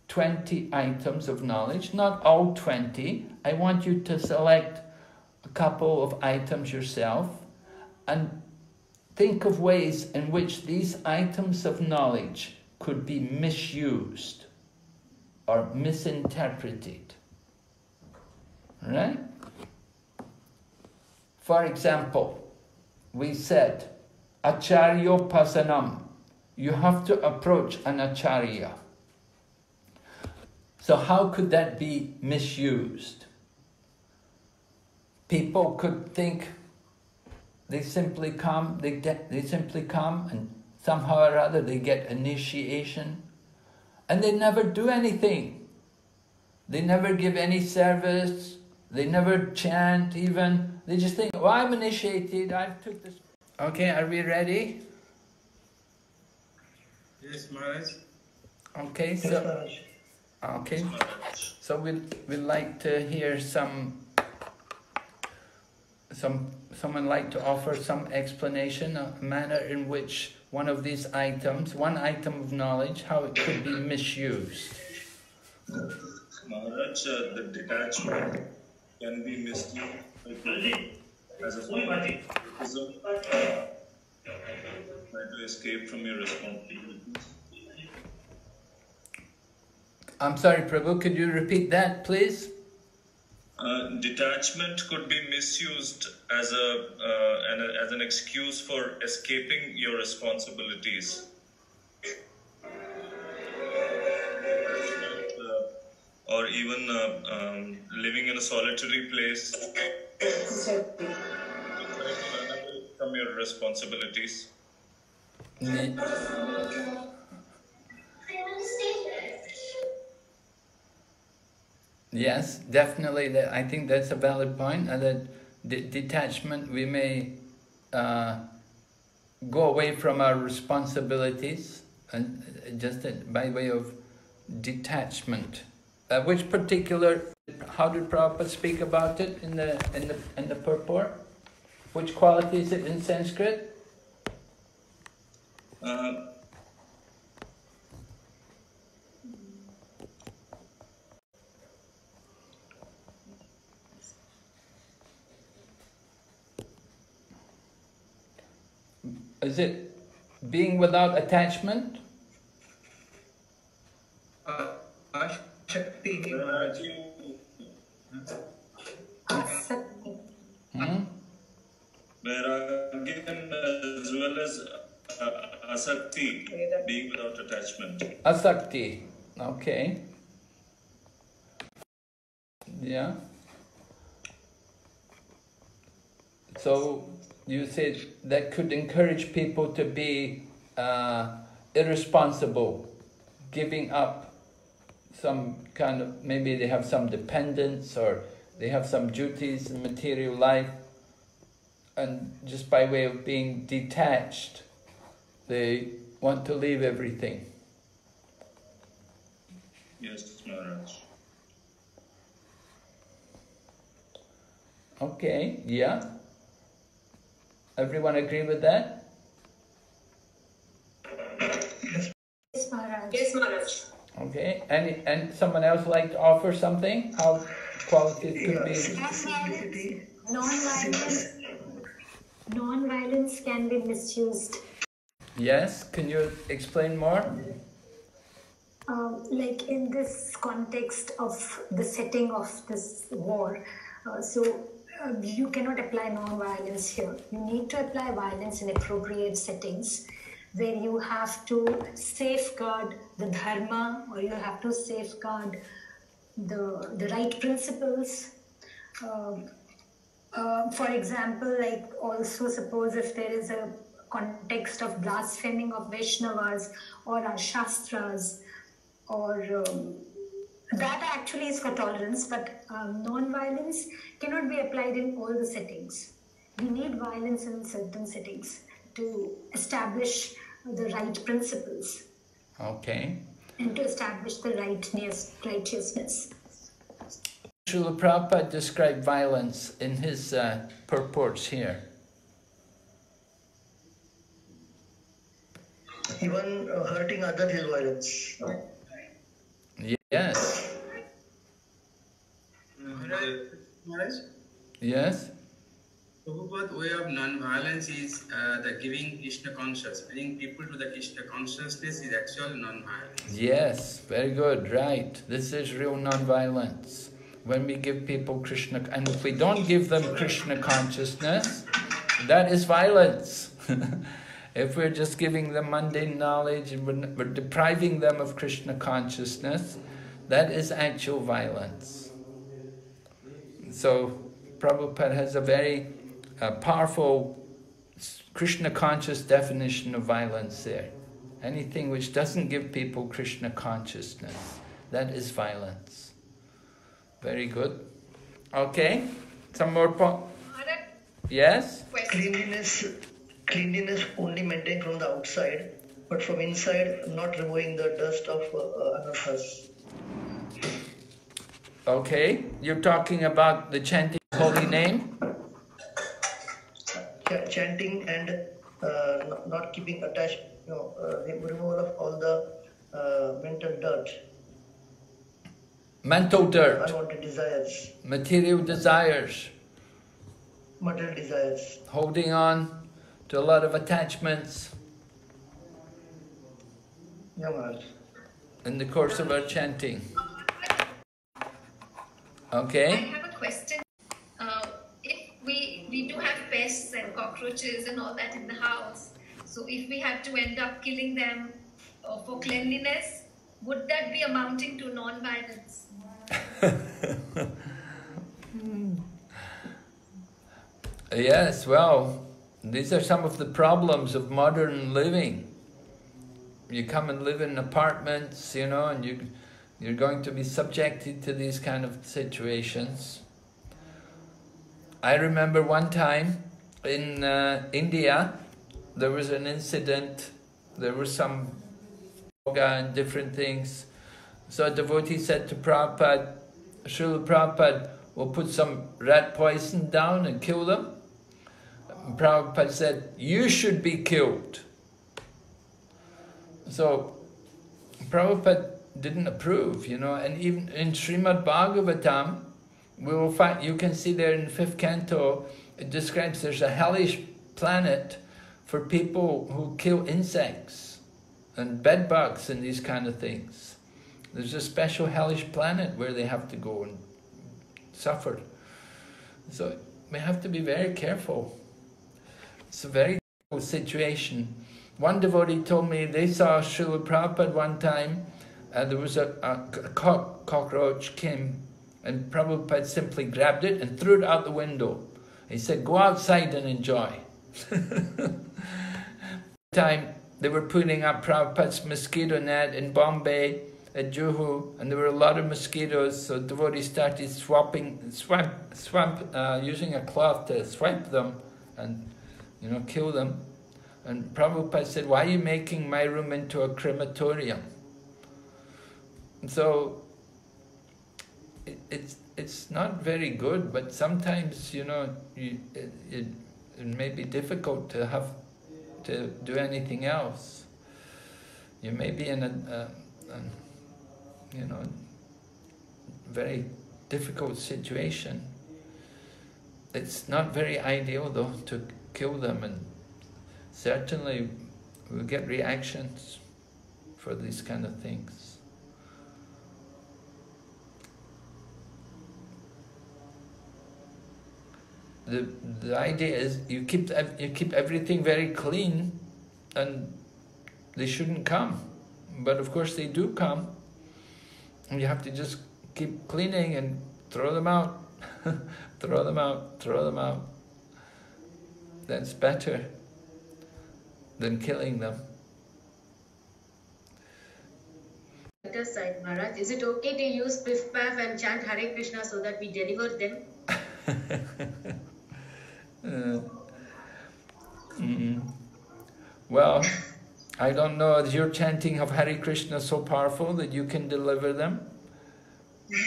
20 items of knowledge, not all 20. I want you to select a couple of items yourself and think of ways in which these items of knowledge could be misused or misinterpreted. Right? For example, we said, Acharyopasanam. You have to approach an Acharya. So, how could that be misused? People could think they simply come, they, they simply come and somehow or other they get initiation and they never do anything. They never give any service, they never chant even. They just think, oh, I'm initiated, I've took this. Okay, are we ready? Yes, Maharaj. Okay, so okay, so we'd we'd like to hear some some someone like to offer some explanation, a manner in which one of these items, one item of knowledge, how it could be misused. Maharaj, uh, the detachment can be misused by people try to escape from your responsibilities. I'm sorry, Prabhu, could you repeat that, please? Uh, detachment could be misused as a, uh, an, as an excuse for escaping your responsibilities. Or even uh, um, living in a solitary place to try to run away from your responsibilities. Ne- Yes, definitely. That I think that's a valid point. And that de- detachment, we may uh, go away from our responsibilities, and uh, just by way of detachment. Uh, which particular, how did Prabhupada speak about it in the, in the, in the purport? Which quality is it in Sanskrit? Uh, is it being without attachment? Uh, as well as uh, asakti, being without attachment. Asakti. Okay. Yeah. So you said that could encourage people to be uh, irresponsible, giving up some kind of maybe they have some dependence or they have some duties in material life, and just by way of being detached, they want to leave everything. Yes, Maharaj. Okay, yeah. Everyone agree with that? Yes, Maharaj. Yes, Maharaj. Okay, and and someone else like to offer something? How qualities could be? Non-violence, non-violence can be misused. Yes, can you explain more? Um, like in this context of the setting of this war, uh, so uh, you cannot apply non-violence here. You need to apply violence in appropriate settings where you have to safeguard the dharma or you have to safeguard the, the right principles. Um, uh, for example, like also suppose if there is a context of blaspheming of Vaishnavas or our Shastras, or um, that actually is for tolerance, but um, non-violence cannot be applied in all the settings. We need violence in certain settings to establish the right principles Okay. and to establish the rightness, righteousness. Srila Prabhupada described violence in his uh, purports here. Even uh, hurting others is violence. Yes. Maharaj, Yes. Prabhupada's way of non-violence is uh, the giving Krishna consciousness, Bringing people to the Krishna consciousness is actual non-violence. Yes, very good, right. This is real non-violence. When we give people Krishna, and if we don't give them Krishna consciousness, that is violence. if we're just giving them mundane knowledge and we're, we're depriving them of Krishna consciousness, that is actual violence. So, Prabhupada has a very uh, powerful Krishna conscious definition of violence there. Anything which doesn't give people Krishna consciousness, that is violence. Very good. Okay, some more po- Yes? Cleanliness, cleanliness only maintained from the outside, but from inside, not removing the dust of uh, uh, anarthas. Okay, you're talking about the chanting holy name? Ch- chanting and uh, not, not keeping attached, you know, uh, the removal of all the uh, mental dirt, Mental dirt, unwanted desires, material desires, material desires. holding on to a lot of attachments Yeah, Maharaj. in the course of our chanting. I Okay? have a question. Uh, if we we do have pests and cockroaches and all that in the house, so if we have to end up killing them uh, for cleanliness, would that be amounting to non-violence? Yes, well, these are some of the problems of modern living. You come and live in apartments, you know, and you, you're going to be subjected to these kind of situations. I remember one time in uh, India, there was an incident, there was some yoga and different things. So a devotee said to Prabhupada, Srila Prabhupada will put some rat poison down and kill them. And Prabhupada said, you should be killed. So Prabhupada didn't approve, you know, and even in Srimad Bhagavatam, we will find, you can see there in fifth canto, it describes there's a hellish planet for people who kill insects and bed bugs and these kind of things. There's a special hellish planet where they have to go and suffer. So we have to be very careful. It's a very difficult situation. One devotee told me they saw Srila Prabhupada one time, and there was a, a cock, cockroach came, and Prabhupada simply grabbed it and threw it out the window. He said, go outside and enjoy. time they were putting up Prabhupada's mosquito net in Bombay, at Juhu, and there were a lot of mosquitoes, so devotees started swapping, swap, swap, uh, using a cloth to swipe them and, you know, kill them. And Prabhupada said, why are you making my room into a crematorium? so, it, it's, it's not very good, but sometimes, you know, you, it, it, it may be difficult to have to do anything else. You may be in a, a, a you know, very difficult situation. It's not very ideal though to kill them and certainly we'll get reactions for these kind of things. The, the idea is you keep, you keep everything very clean and they shouldn't come. But of course they do come. And you have to just keep cleaning and throw them out. throw them out, throw them out. That's better than killing them. Side, Maharaj, is it okay to use piff paff and chant Hare Krishna so that we deliver them? uh, mm, well, I don't know, is your chanting of Hare Krishna so powerful that you can deliver them?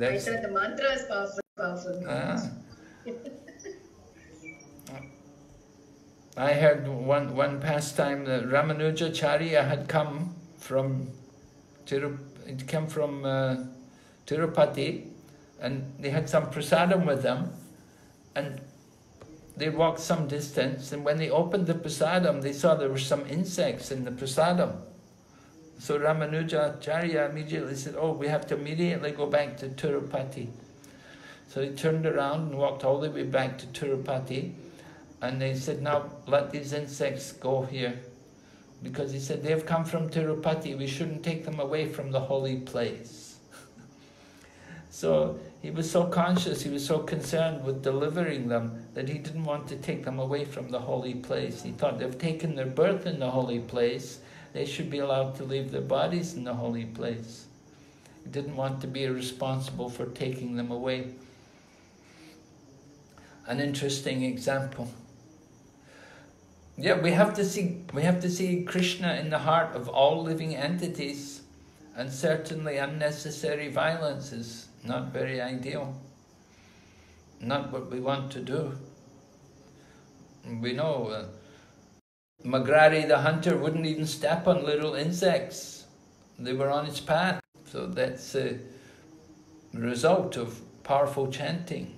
I said the mantra is powerful. powerful. Ah. I heard one, one pastime that Ramanuja Ramanujacharya had come from Tiru, come from uh, Tirupati and they had some prasadam with them and they walked some distance and when they opened the prasadam they saw there were some insects in the prasadam. So Ramanuja Ramanujacharya immediately said, oh, we have to immediately go back to Tirupati. So he turned around and walked all the way back to Tirupati and they said, now let these insects go here. Because he said, they've come from Tirupati, we shouldn't take them away from the holy place. So he was so conscious, he was so concerned with delivering them that he didn't want to take them away from the holy place. He thought they've taken their birth in the holy place, they should be allowed to leave their bodies in the holy place. He didn't want to be responsible for taking them away. An interesting example. Yeah, we have to see we have to see Krishna in the heart of all living entities, and certainly unnecessary violence is not very ideal. Not what we want to do. We know uh, Mrigari the hunter wouldn't even step on little insects. They were on its path. So that's a result of powerful chanting.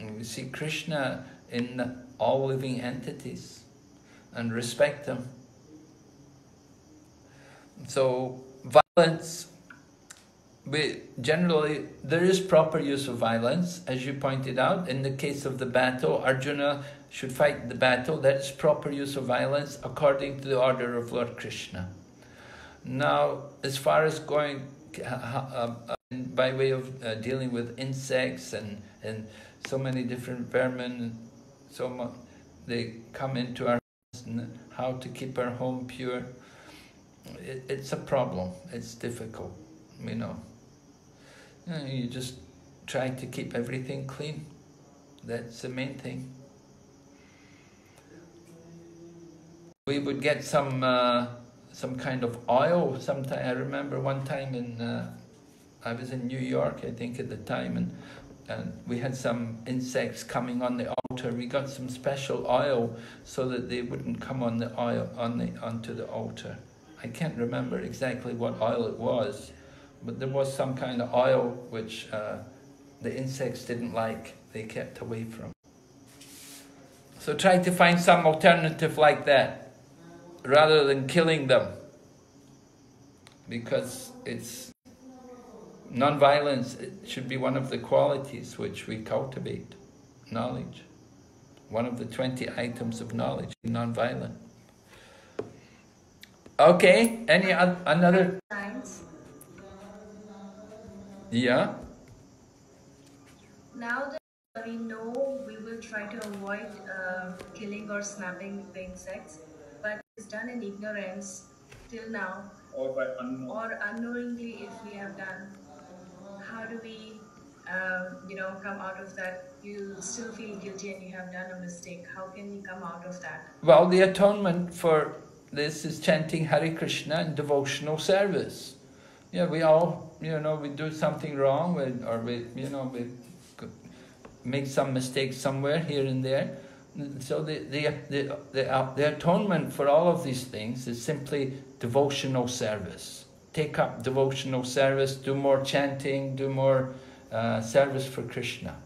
And we see Krishna in all living entities and respect them. So violence, we generally, there is proper use of violence, as you pointed out. In the case of the battle, Arjuna should fight the battle. That's proper use of violence according to the order of Lord Krishna. Now, as far as going uh, uh, by way of uh, dealing with insects and, and so many different vermin, so much, they come into our how to keep our home pure. It, it's a problem. It's difficult, you know. You know. You just try to keep everything clean. That's the main thing. We would get some uh, some kind of oil. Sometime I remember one time in uh, I was in New York, I think at the time, and and we had some insects coming on the altar. We got some special oil so that they wouldn't come on the oil on the onto the altar. I can't remember exactly what oil it was, but there was some kind of oil which uh, the insects didn't like. They kept away from. So try to find some alternative like that, rather than killing them. Because it's non-violence it should be one of the qualities which we cultivate, knowledge. One of the 20 items of knowledge, non-violent. Okay, any other? another? Science. Yeah? Now that we know we will try to avoid uh, killing or snapping the insects, but it's done in ignorance till now, Or by unknown. or unknowingly if we have done. How do we, um, you know, come out of that? You still feel guilty and you have done a mistake. How can we come out of that? Well, the atonement for this is chanting Hare Krishna in devotional service. Yeah, we all, you know, we do something wrong, we, or we, you know, we make some mistakes somewhere here and there. So the the the the, uh, the atonement for all of these things is simply devotional service. Take up devotional service, do more chanting, do more uh, service for Krishna.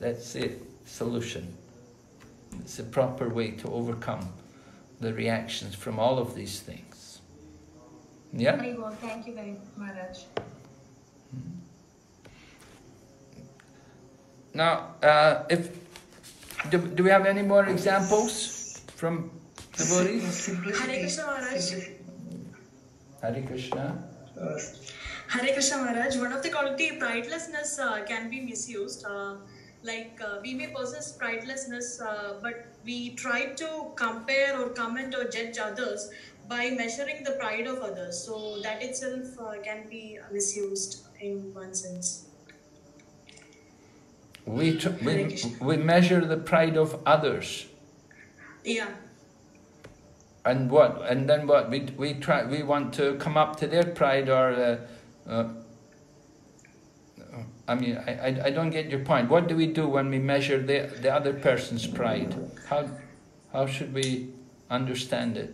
That's it. Solution. It's the proper way to overcome the reactions from all of these things. Yeah? Very well. Thank you very much, Maharaj. Now, uh, if do, do we have any more examples from devotees? Hare Krishna Maharaj. Hare Krishna. Hare Krishna Maharaj. One of the quality pridelessness uh, can be misused. Uh, like uh, we may possess pridelessness, uh, but we try to compare or comment or judge others by measuring the pride of others. So that itself uh, can be misused in one sense. We, tr- we, we measure the pride of others. Yeah. And what? And then what? We, we try. We want to come up to their pride, or uh, uh, I mean, I, I, I don't get your point. What do we do when we measure the the other person's pride? How how should we understand it?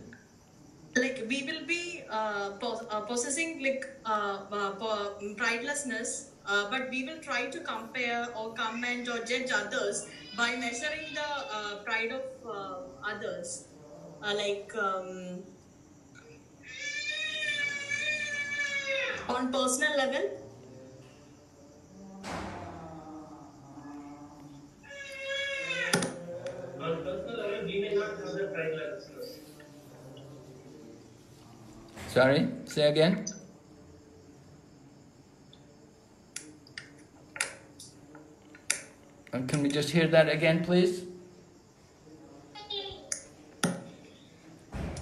Like we will be uh, pos- uh, possessing like uh, uh, pridelessness uh, but we will try to compare or comment or judge others by measuring the uh, pride of uh, others like um, on personal level On personal level, we may not have the pridelessness. Sorry, say again. Uh, can we just hear that again, please?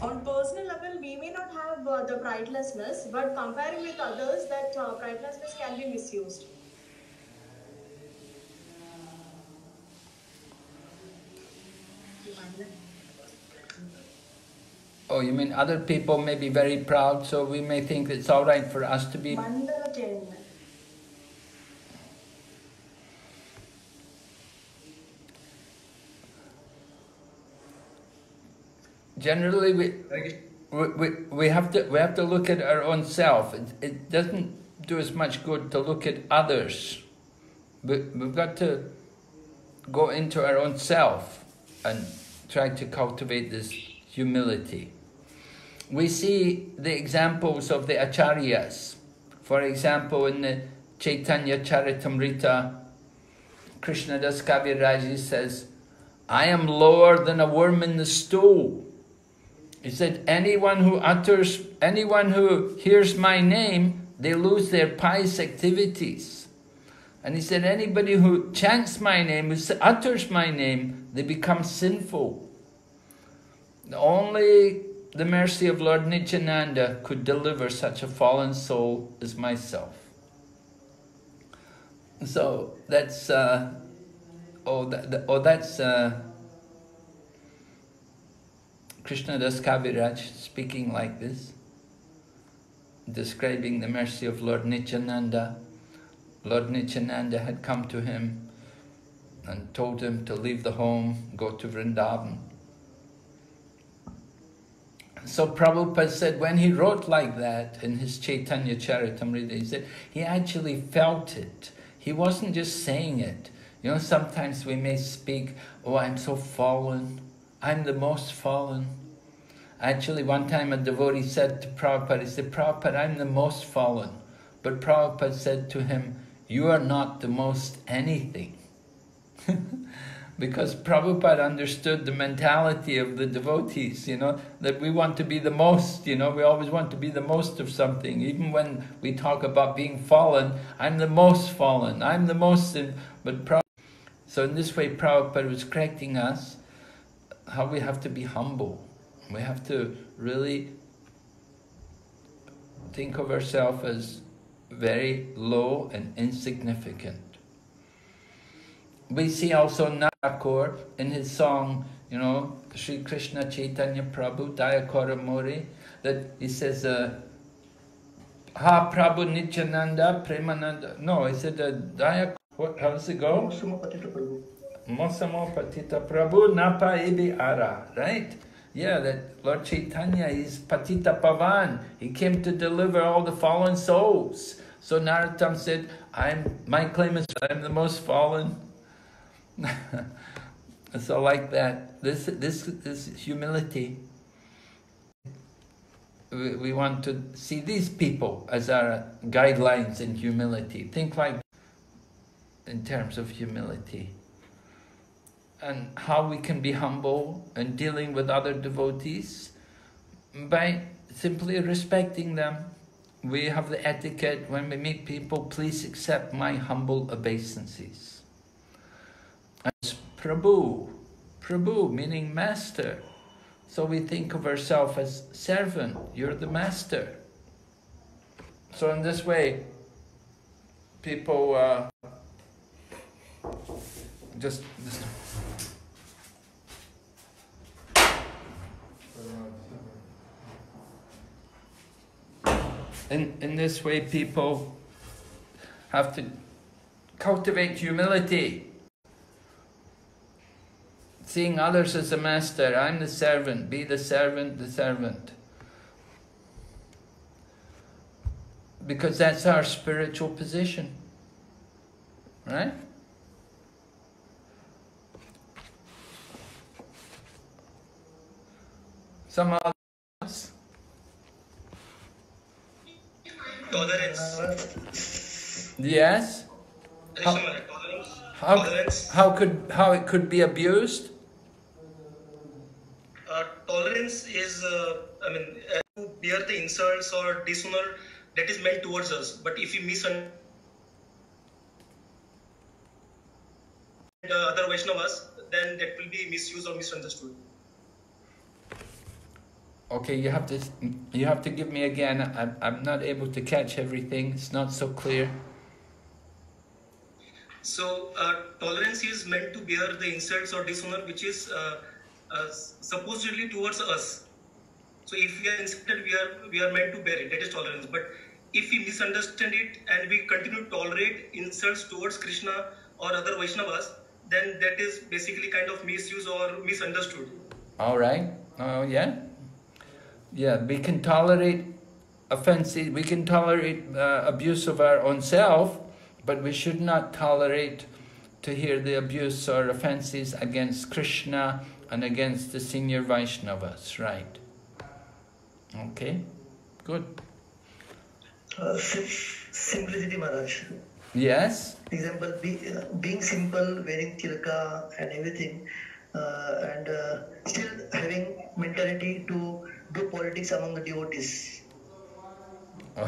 on personal level we may not have uh, the pridelessness but comparing with others that uh, pridelessness can be misused Oh, you mean other people may be very proud, so we may think it's all right for us to be. Generally, we, we, we, have to we have to look at our own self. It, it doesn't do as much good to look at others. We, we've got to go into our own self and try to cultivate this humility. We see the examples of the acharyas. For example, in the Chaitanya Charitamrita, Krishnadas Kaviraji says, I am lower than a worm in the stool. He said, anyone who utters, anyone who hears my name, they lose their pious activities. And he said, anybody who chants my name, who utters my name, they become sinful. Only the mercy of Lord Nityananda could deliver such a fallen soul as myself. So that's, uh, oh, that, oh, that's, uh, Krishna Das Kaviraj speaking like this, describing the mercy of Lord Nityananda. Lord Nityananda had come to him and told him to leave the home, go to Vrindavan. So Prabhupada said when he wrote like that in his Chaitanya Charitamrita, he said he actually felt it. He wasn't just saying it. You know, sometimes we may speak, oh, I'm so fallen. I'm the most fallen. Actually, one time a devotee said to Prabhupada, he said, Prabhupada, I'm the most fallen. But Prabhupada said to him, you are not the most anything. because Prabhupada understood the mentality of the devotees, you know, that we want to be the most, you know, we always want to be the most of something. Even when we talk about being fallen, I'm the most fallen, I'm the most, in, but Prabhupada, so in this way Prabhupada was correcting us how we have to be humble. We have to really think of ourselves as very low and insignificant. We see also Nakor in his song, you know, Sri Krishna Chaitanya Prabhu Dayakora Mori, that he says, uh, Ha Prabhu Nityananda Premananda. No, he said, uh, Dayak, what, how does it go? Mosamo Patita Prabhu Napa Ebi Ara, right? Yeah, that Lord Chaitanya is Patita Pavan. He came to deliver all the fallen souls. So Narottam said, I'm, my claim is I'm the most fallen. so like that, this, this, this humility, we, we want to see these people as our guidelines in humility. Think like in terms of humility and how we can be humble in dealing with other devotees by simply respecting them. We have the etiquette when we meet people, please accept my humble obeisances. As Prabhu, Prabhu meaning master. So we think of ourselves as servant, you're the master. So in this way, people uh, just, just in, in this way people have to cultivate humility. Seeing others as the master, I'm the servant, be the servant, the servant. Because that's our spiritual position. Right? Some others. Tolerance. Yes. How, how, how could how it could be abused? Uh, tolerance is, uh, I mean, uh, to bear the insults or dishonor that is meant towards us. But if we misunderstand other Vaishnavas, then that will be misused or misunderstood. Okay, you have to you have to give me again. I'm I'm not able to catch everything. It's not so clear. So uh, tolerance is meant to bear the insults or dishonor which is uh, uh, supposedly towards us. So if we are insulted, we are we are meant to bear it. That is tolerance. But if we misunderstand it and we continue to tolerate insults towards Krishna or other Vaishnavas, then that is basically kind of misuse or misunderstood. All right. Oh yeah. Yeah, we can tolerate offenses. We can tolerate uh, abuse of our own self, but we should not tolerate to hear the abuse or offenses against Krishna and against the senior Vaishnavas, right? Okay, good. Uh, sim simplicity, Maharaj. Yes? Example, be, uh, being simple, wearing tilak and everything, uh, and uh, still having mentality to do politics among the devotees.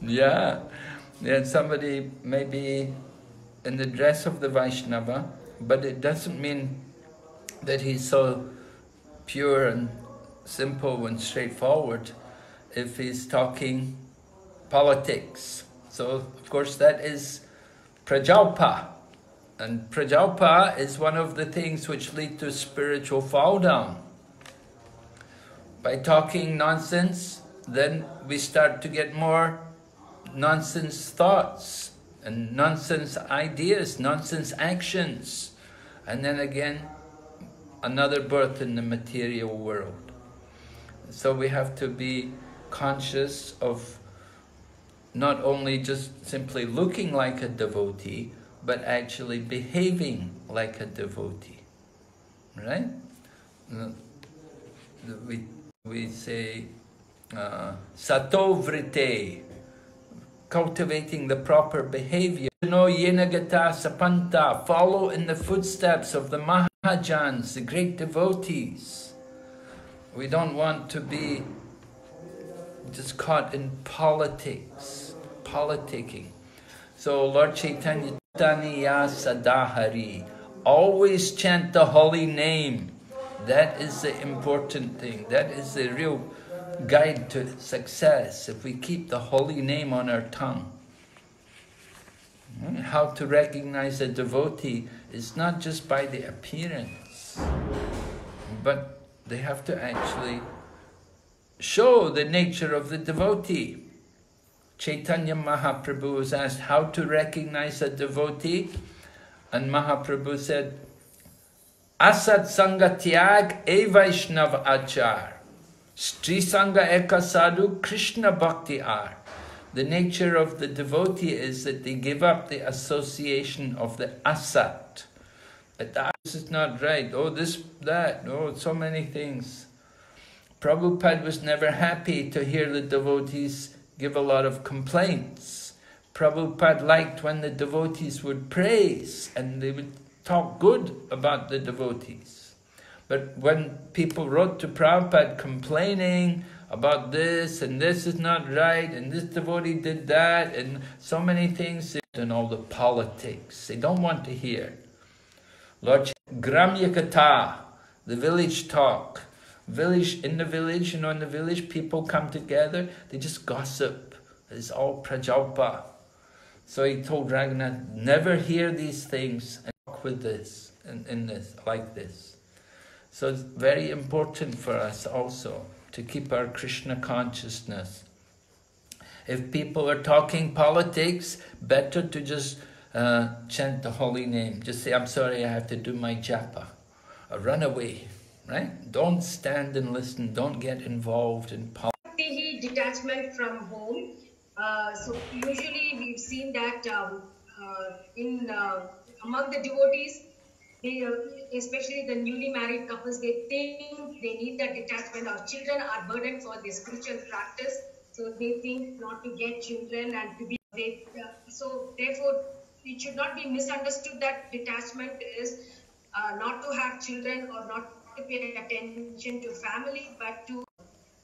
yeah, yeah, somebody may be in the dress of the Vaishnava, but it doesn't mean that he's so pure and simple and straightforward if he's talking politics. So, of course, that is prajalpa. And prajalpa is one of the things which lead to spiritual fall down. By talking nonsense, then we start to get more nonsense thoughts and nonsense ideas, nonsense actions. And then again, another birth in the material world. So we have to be conscious of not only just simply looking like a devotee, but actually behaving like a devotee. Right? We, we say uh, cultivating the proper behavior. No yenagata sapanta, follow in the footsteps of the Mahajans, the great devotees. We don't want to be just caught in politics, politicking. So Lord Chaitanya Taniya Sadahari, always chant the holy name. That is the important thing. That is the real guide to success if we keep the holy name on our tongue. Hmm, how to recognize a devotee is not just by the appearance, but they have to actually show the nature of the devotee. Chaitanya Mahaprabhu was asked how to recognize a devotee, and Mahaprabhu said, Asat Sangha Tyag E Vaishnav Achar. Sri Sangha Eka Sadhu Krishna Bhakti Ar. The nature of the devotee is that they give up the association of the asat. But is not right. Oh, this, that. Oh, so many things. Prabhupada was never happy to hear the devotees give a lot of complaints. Prabhupada liked when the devotees would praise and they would talk good about the devotees. But when people wrote to Prabhupada complaining about this and this is not right and this devotee did that and so many things and all the politics, they don't want to hear. Lord Gramya Katha, the village talk. Village in the village, you know, in the village people come together, they just gossip. It's all prajalpa. So he told Raghunath, never hear these things and talk with this and in this like this. So it's very important for us also to keep our Krishna consciousness. If people are talking politics, better to just uh, chant the holy name. Just say, I'm sorry, I have to do my japa. Or run away, right? Don't stand and listen. Don't get involved in politics. detachment from home. Uh, so usually we've seen that um, uh, in uh, among the devotees, they, uh, especially the newly married couples, they think they need that detachment. Our children are burdened for their spiritual practice, so they think not to get children and to be. They, uh, so therefore, it should not be misunderstood that detachment is uh, not to have children or not to pay attention to family, but to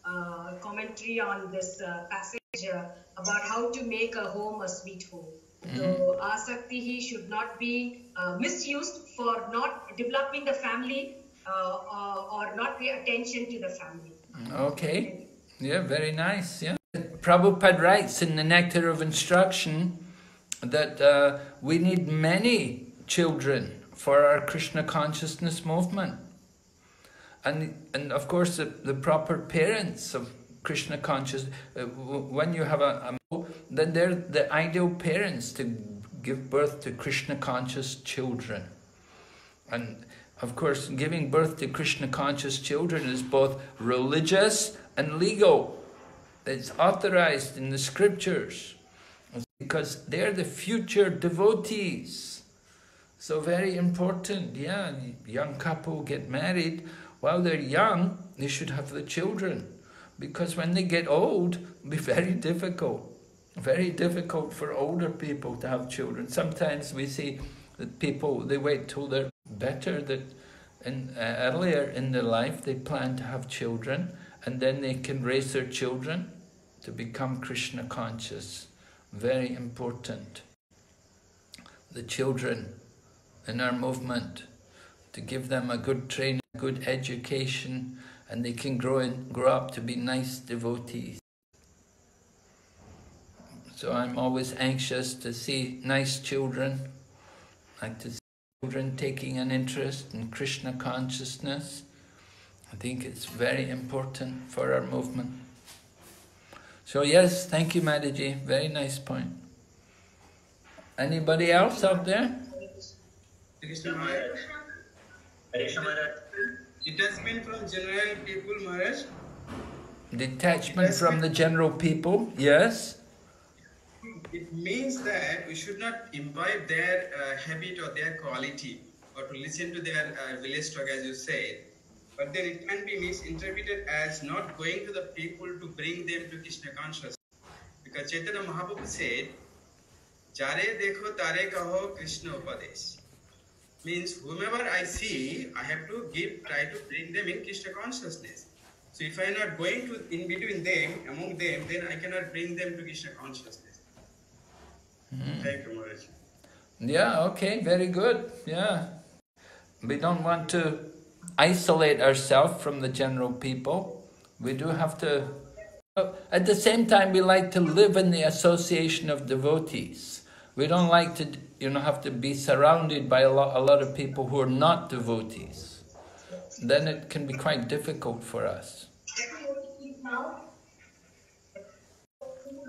uh, commentary on this uh, passage uh, about how to make a home a sweet home. Mm-hmm. So asakti he should not be uh, misused for not developing the family uh, uh, or not pay attention to the family. Okay. Yeah, very nice. Yeah. Prabhupada writes in the Nectar of Instruction that uh, we need many children for our Krishna consciousness movement. And, and of course, the, the proper parents of Krishna conscious, uh, when you have a, a, then they're the ideal parents to give birth to Krishna conscious children. And of course, giving birth to Krishna conscious children is both religious and legal. It's authorized in the scriptures because they're the future devotees. So very important, yeah, young couple get married. While they're young, they should have the children because when they get old, it'll be very difficult. Very difficult for older people to have children. Sometimes we see that people, they wait till they're better, that in, uh, earlier in their life they plan to have children and then they can raise their children to become Krishna conscious. Very important. The children in our movement, to give them a good training, good education, and they can grow and grow up to be nice devotees. So I'm always anxious to see nice children, like to see children taking an interest in Krishna consciousness. I think it's very important for our movement. So yes, thank you Mataji, very nice point. Anybody else out there? Detachment from general people, Maharaj. Detachment from the general people, yes. it means that we should not imbibe their uh, habit or their quality or to listen to their uh, village talk as you said. But then it can be misinterpreted as not going to the people to bring them to Krishna consciousness. Because Chaitanya Mahaprabhu said, Jare dekho tare kaho Krishna upadesh. Means whomever I see, I have to give, try to bring them in Krishna consciousness. So if I am not going to in between them, among them, then I cannot bring them to Krishna consciousness. Hmm. Thank you, Maharaj. Yeah, okay, very good. Yeah. We don't want to isolate ourselves from the general people. We do have to. At the same time, we like to live in the association of devotees. We don't like to, you know, have to be surrounded by a lot, a lot of people who are not devotees. Then it can be quite difficult for us.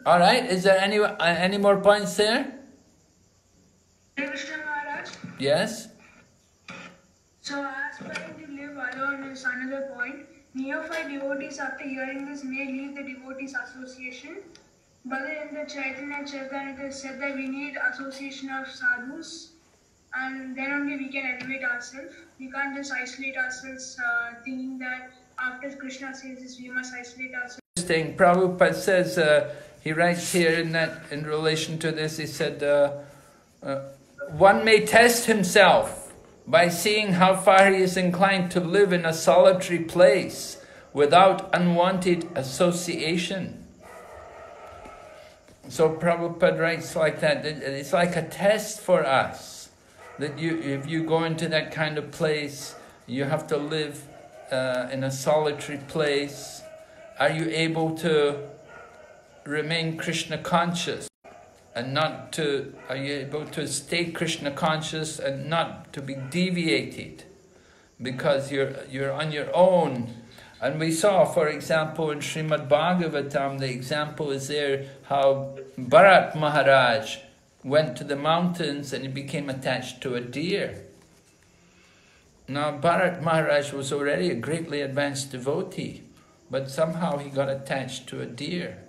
All right, is there any, uh, any more points there? Krishna Maharaj. Yes? So aspiring to live alone is another point. Neophyte devotees after hearing this may leave the devotees association. The Chaitanya Charitamrita said that we need association of sadhus and then only we can elevate ourselves. We can't just isolate ourselves uh, thinking that after Krishna says this we must isolate ourselves. Interesting. Prabhupada says, uh, he writes here in that, in relation to this, he said, uh, uh, one may test himself by seeing how far he is inclined to live in a solitary place without unwanted association. So Prabhupada writes like that, it's like a test for us, that you, if you go into that kind of place, you have to live uh, in a solitary place. Are you able to remain Krishna conscious? and not to, are you able to stay Krishna conscious and not to be deviated because you're, you're on your own. And we saw, for example, in Srimad Bhagavatam, the example is there how Bharat Maharaj went to the mountains and he became attached to a deer. Now, Bharat Maharaj was already a greatly advanced devotee, but somehow he got attached to a deer.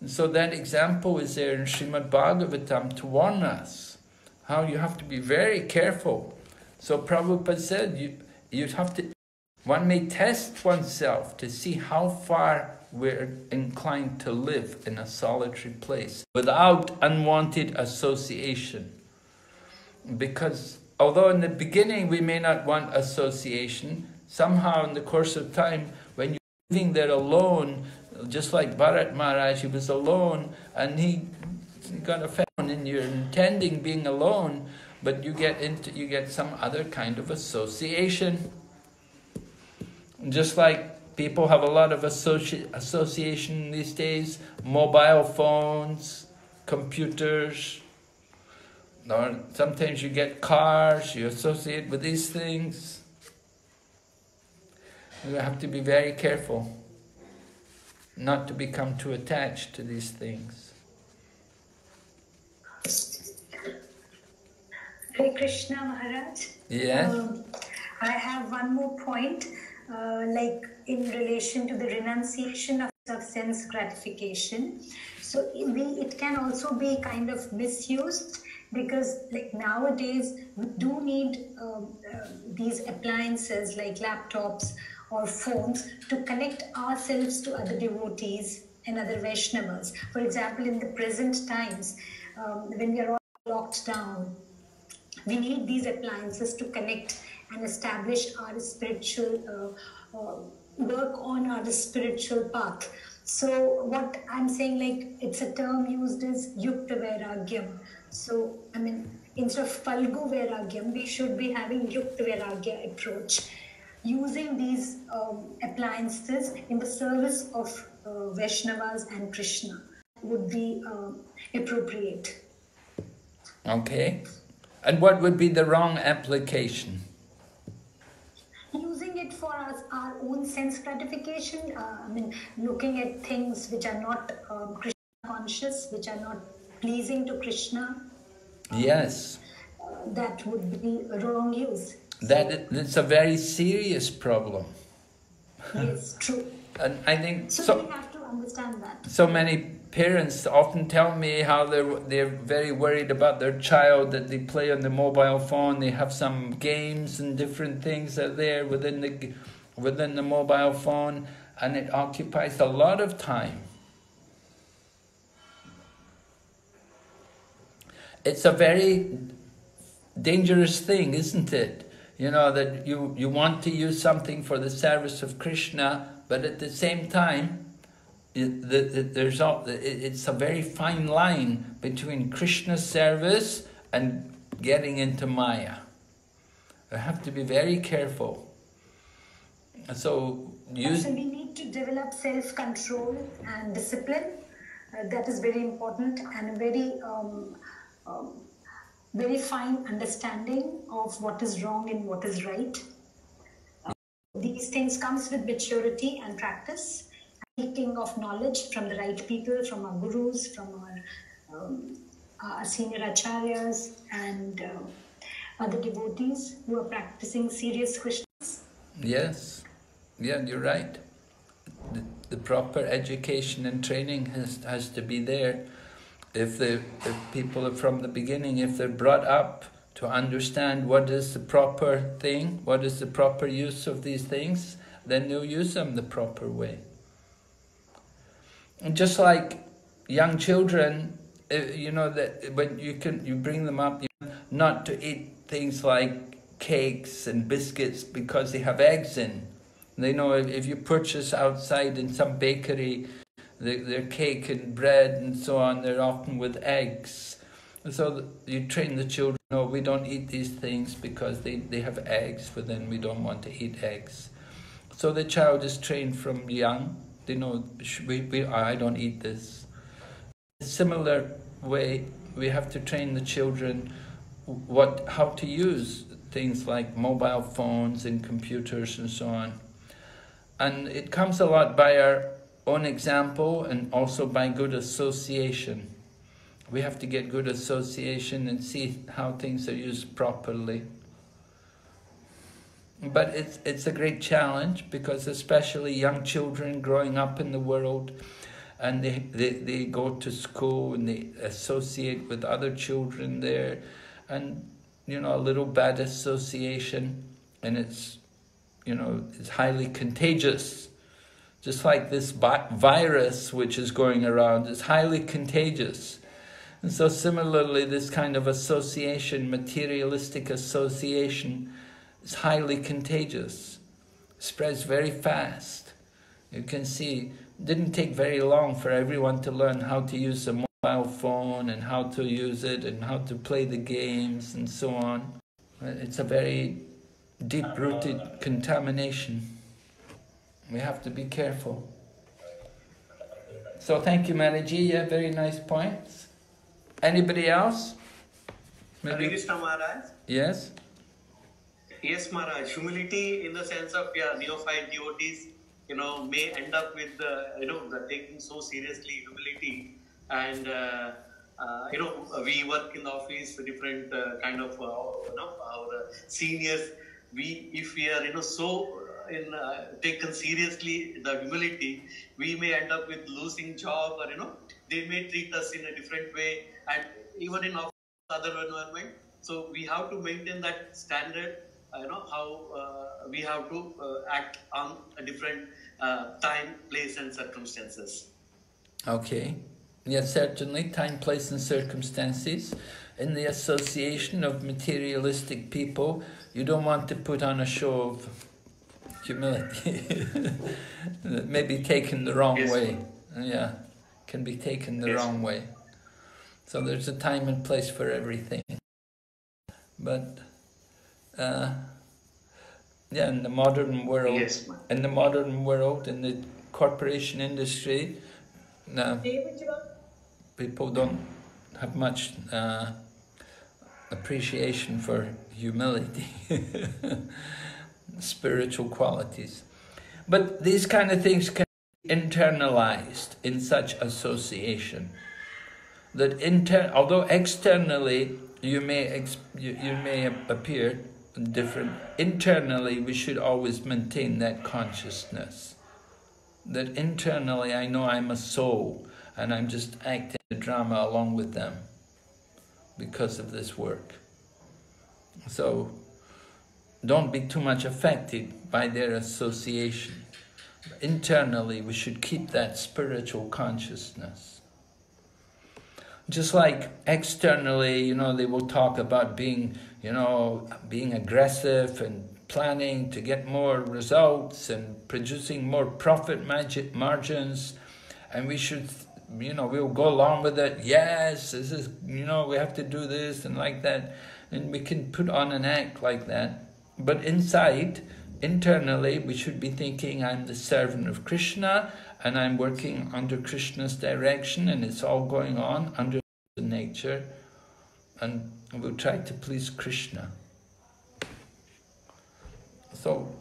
And so that example is there in Srimad Bhagavatam to warn us how you have to be very careful. So Prabhupada said you, you'd have to, one may test oneself to see how far we're inclined to live in a solitary place without unwanted association. Because although in the beginning we may not want association, somehow in the course of time, when you're living there alone, just like Bharat Maharaj, he was alone and he got offended and you're intending being alone, but you get into you get some other kind of association. Just like people have a lot of associ association these days, mobile phones, computers, or sometimes you get cars, you associate with these things. You have to be very careful not to become too attached to these things. Hare Krishna Maharaj. Yes. Um, I have one more point, uh, like in relation to the renunciation of, of sense gratification. So we, it can also be kind of misused because like nowadays we do need uh, these appliances like laptops or phones to connect ourselves to other devotees and other Vaishnavas. For example, in the present times, um, when we are all locked down, we need these appliances to connect and establish our spiritual uh, uh, work on our spiritual path. So what I'm saying, like it's a term used as yukta vairagyam. So I mean, instead of phalgu vairagyam, we should be having yukta vairagya approach using these um, appliances in the service of uh, Vaishnavas and Krishna would be uh, appropriate. Okay. And what would be the wrong application? Using it for us, our own sense gratification, uh, I mean, looking at things which are not um, Krishna conscious, which are not pleasing to Krishna. Yes. Uh, that would be wrong use. That it's a very serious problem. Yes, true. and I think So, so. we have to understand that. So many parents often tell me how they're, they're very worried about their child, that they play on the mobile phone, they have some games and different things that they're there within the, within the mobile phone, and it occupies a lot of time. It's a very dangerous thing, isn't it? You know, that you, you want to use something for the service of Krishna, but at the same time, it, the, the, there's all, it, it's a very fine line between Krishna service and getting into Maya. You have to be very careful. So, use. So we need to develop self-control and discipline. Uh, that is very important and a very um, um, very fine understanding of what is wrong and what is right. Uh, these things comes with maturity and practice, seeking of knowledge from the right people, from our gurus, from our, um, our senior acharyas and uh, other devotees who are practicing serious Krishnas. Yes, yeah, you're right. The, the proper education and training has, has to be there if the if people are from the beginning, if they're brought up to understand what is the proper thing, what is the proper use of these things, then they'll use them the proper way. And just like young children, eh, you know that when you can you bring them up, not to eat things like cakes and biscuits because they have eggs in. They know if, if you purchase outside in some bakery the, their cake and bread and so on, they're often with eggs. So you train the children, no, we don't eat these things because they, they have eggs, but then we don't want to eat eggs. So the child is trained from young. They know, we, we, I don't eat this. Similar way, we have to train the children what how to use things like mobile phones and computers and so on. And it comes a lot by our own example and also by good association. We have to get good association and see how things are used properly. But it's, it's a great challenge because especially young children growing up in the world and they, they, they go to school and they associate with other children there and, you know, a little bad association and it's, you know, it's highly contagious just like this virus which is going around is highly contagious. And so similarly, this kind of association, materialistic association, is highly contagious, spreads very fast. You can see, didn't take very long for everyone to learn how to use a mobile phone and how to use it and how to play the games and so on. It's a very deep-rooted contamination. We have to be careful. So thank you, Mataji. Yeah, very nice points. Anybody else? Maybe? Krishna Maharaj? Yes? Yes, Maharaj. Humility in the sense of yeah, neophyte devotees, you know, may end up with, uh, you know, the taking so seriously humility. And, uh, uh, you know, we work in the office, different uh, kind of, uh, you know, our seniors. We, if we are, you know, so in uh, taken seriously the humility, we may end up with losing job or you know they may treat us in a different way and even in other environment. So we have to maintain that standard. Uh, you know how uh, we have to uh, act on a different uh, time, place, and circumstances. Okay. Yes, certainly. Time, place, and circumstances. In the association of materialistic people, you don't want to put on a show of humility may be taken the wrong yes. way. Yeah, can be taken the yes. wrong way. So there's a time and place for everything. But uh, yeah, in the modern world, yes. in the modern world, in the corporation industry, uh, people don't have much uh, appreciation for humility. spiritual qualities. But these kind of things can be internalized in such association. That inter although externally you may you, you may appear different, internally we should always maintain that consciousness. That internally I know I'm a soul and I'm just acting the drama along with them because of this work. So don't be too much affected by their association. Internally, we should keep that spiritual consciousness. Just like externally, you know, they will talk about being, you know, being aggressive and planning to get more results and producing more profit margins. And we should, you know, we'll go along with it. Yes, this is, you know, we have to do this and like that. And we can put on an act like that. But inside, internally, we should be thinking, I'm the servant of Krishna and I'm working under Krishna's direction and it's all going on under the nature and we'll try to please Krishna. So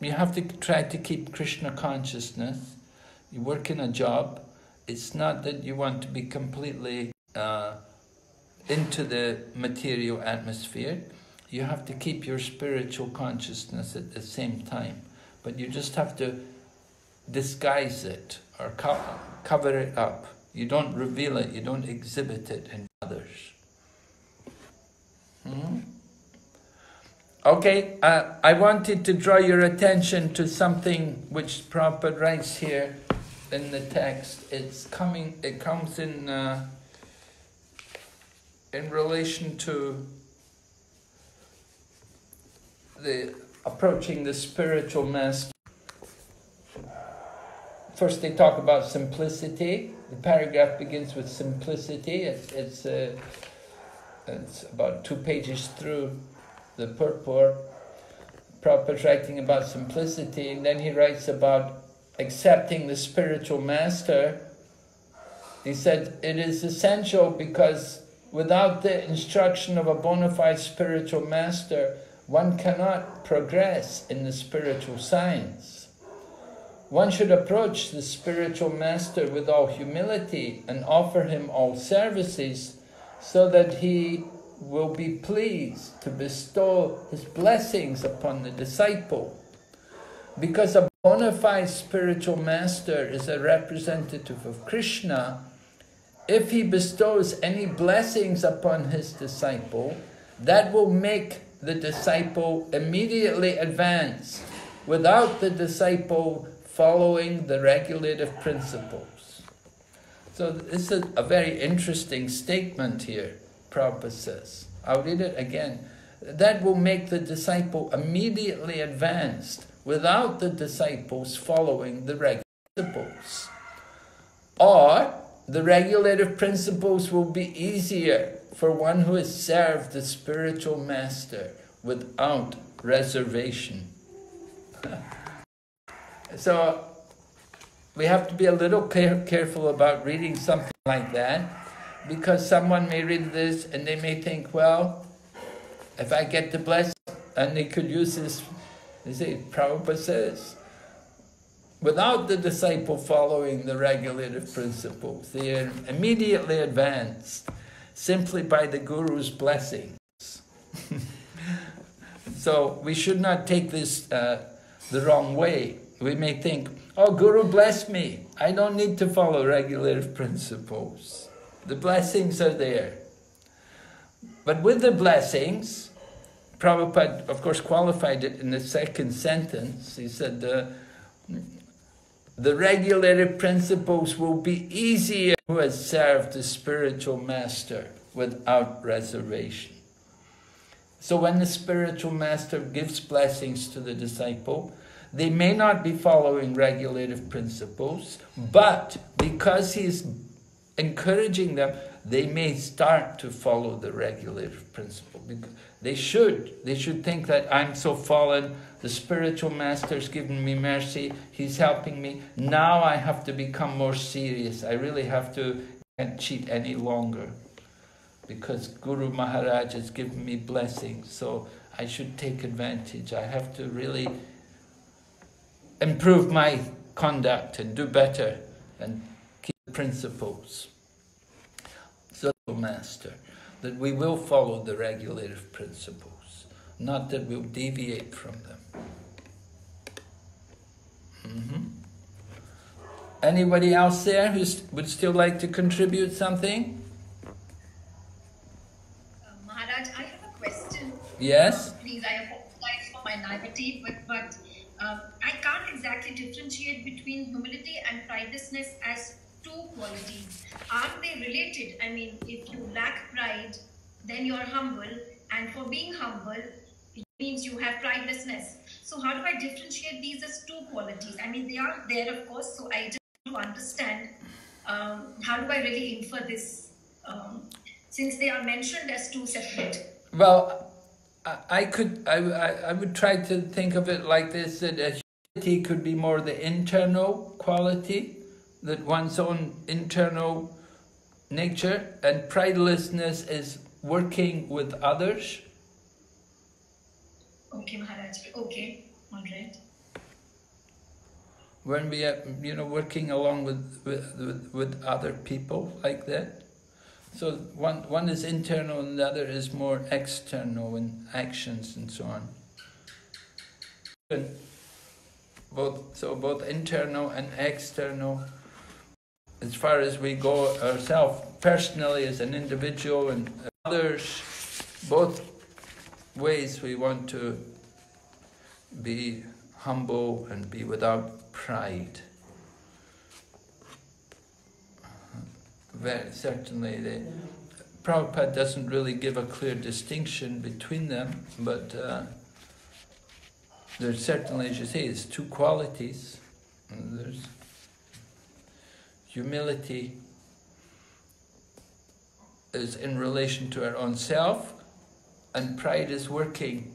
you have to try to keep Krishna consciousness. You work in a job. It's not that you want to be completely uh, into the material atmosphere. You have to keep your spiritual consciousness at the same time. But you just have to disguise it or co cover it up. You don't reveal it, you don't exhibit it in others. Hmm? Okay, uh, I wanted to draw your attention to something which Prabhupada writes here in the text. It's coming, it comes in, uh, in relation to the approaching the spiritual master. First, they talk about simplicity. The paragraph begins with simplicity. It's it's, uh, it's about two pages through the purport. Prabhupada writing about simplicity, and then he writes about accepting the spiritual master. He said it is essential because without the instruction of a bona fide spiritual master, one cannot progress in the spiritual science. One should approach the spiritual master with all humility and offer him all services so that he will be pleased to bestow his blessings upon the disciple. Because a bona fide spiritual master is a representative of Krishna, if he bestows any blessings upon his disciple, that will make the disciple immediately advance without the disciple following the regulative principles. So this is a very interesting statement here, Prabhupada says. I'll read it again. That will make the disciple immediately advanced without the disciples following the regulative principles. Or the regulative principles will be easier for one who has served the spiritual master without reservation. so we have to be a little care careful about reading something like that because someone may read this and they may think, well, if I get the blessing, and they could use this, you see, Prabhupada says, without the disciple following the regulative principles, they are immediately advanced simply by the Guru's blessings. so we should not take this uh, the wrong way. We may think, oh, Guru bless me. I don't need to follow regulative principles. The blessings are there. But with the blessings, Prabhupada, of course, qualified it in the second sentence. He said, the, the regulative principles will be easier who has served the spiritual master without reservation. So when the spiritual master gives blessings to the disciple, they may not be following regulative principles, but because he's encouraging them, they may start to follow the regulative principle. They should. They should think that I'm so fallen, the spiritual master's given me mercy, he's helping me. Now I have to become more serious. I really have to can't cheat any longer because Guru Maharaj has given me blessings, so I should take advantage. I have to really improve my conduct and do better and keep the principles. So, Master, that we will follow the regulative principles, not that we'll deviate from them. Mm -hmm. Anybody else there who would still like to contribute something? Uh, Maharaj, I have a question. Yes? Uh, please, I apologize for my naivety, but, but uh, I can't exactly differentiate between humility and pridelessness as two qualities. Aren't they related? I mean, if you lack pride, then you're humble, and for being humble, it means you have pridelessness. So, how do I differentiate these as two qualities? I mean, they are there, of course, so I just to understand um, how do I really infer this um, since they are mentioned as two separate. Well, I, could, I, I would try to think of it like this that humility could be more the internal quality, that one's own internal nature, and pridelessness is working with others. Okay, Maharaj. Okay, all right. When we are, you know, working along with, with, with, other people like that. So one, one is internal and the other is more external in actions and so on. Both, so both internal and external, as far as we go ourselves, personally as an individual and others, both ways we want to be humble and be without pride. Very certainly, the Prabhupada doesn't really give a clear distinction between them, but uh, there's certainly, as you say, it's two qualities. There's humility is in relation to our own self, and pride is working,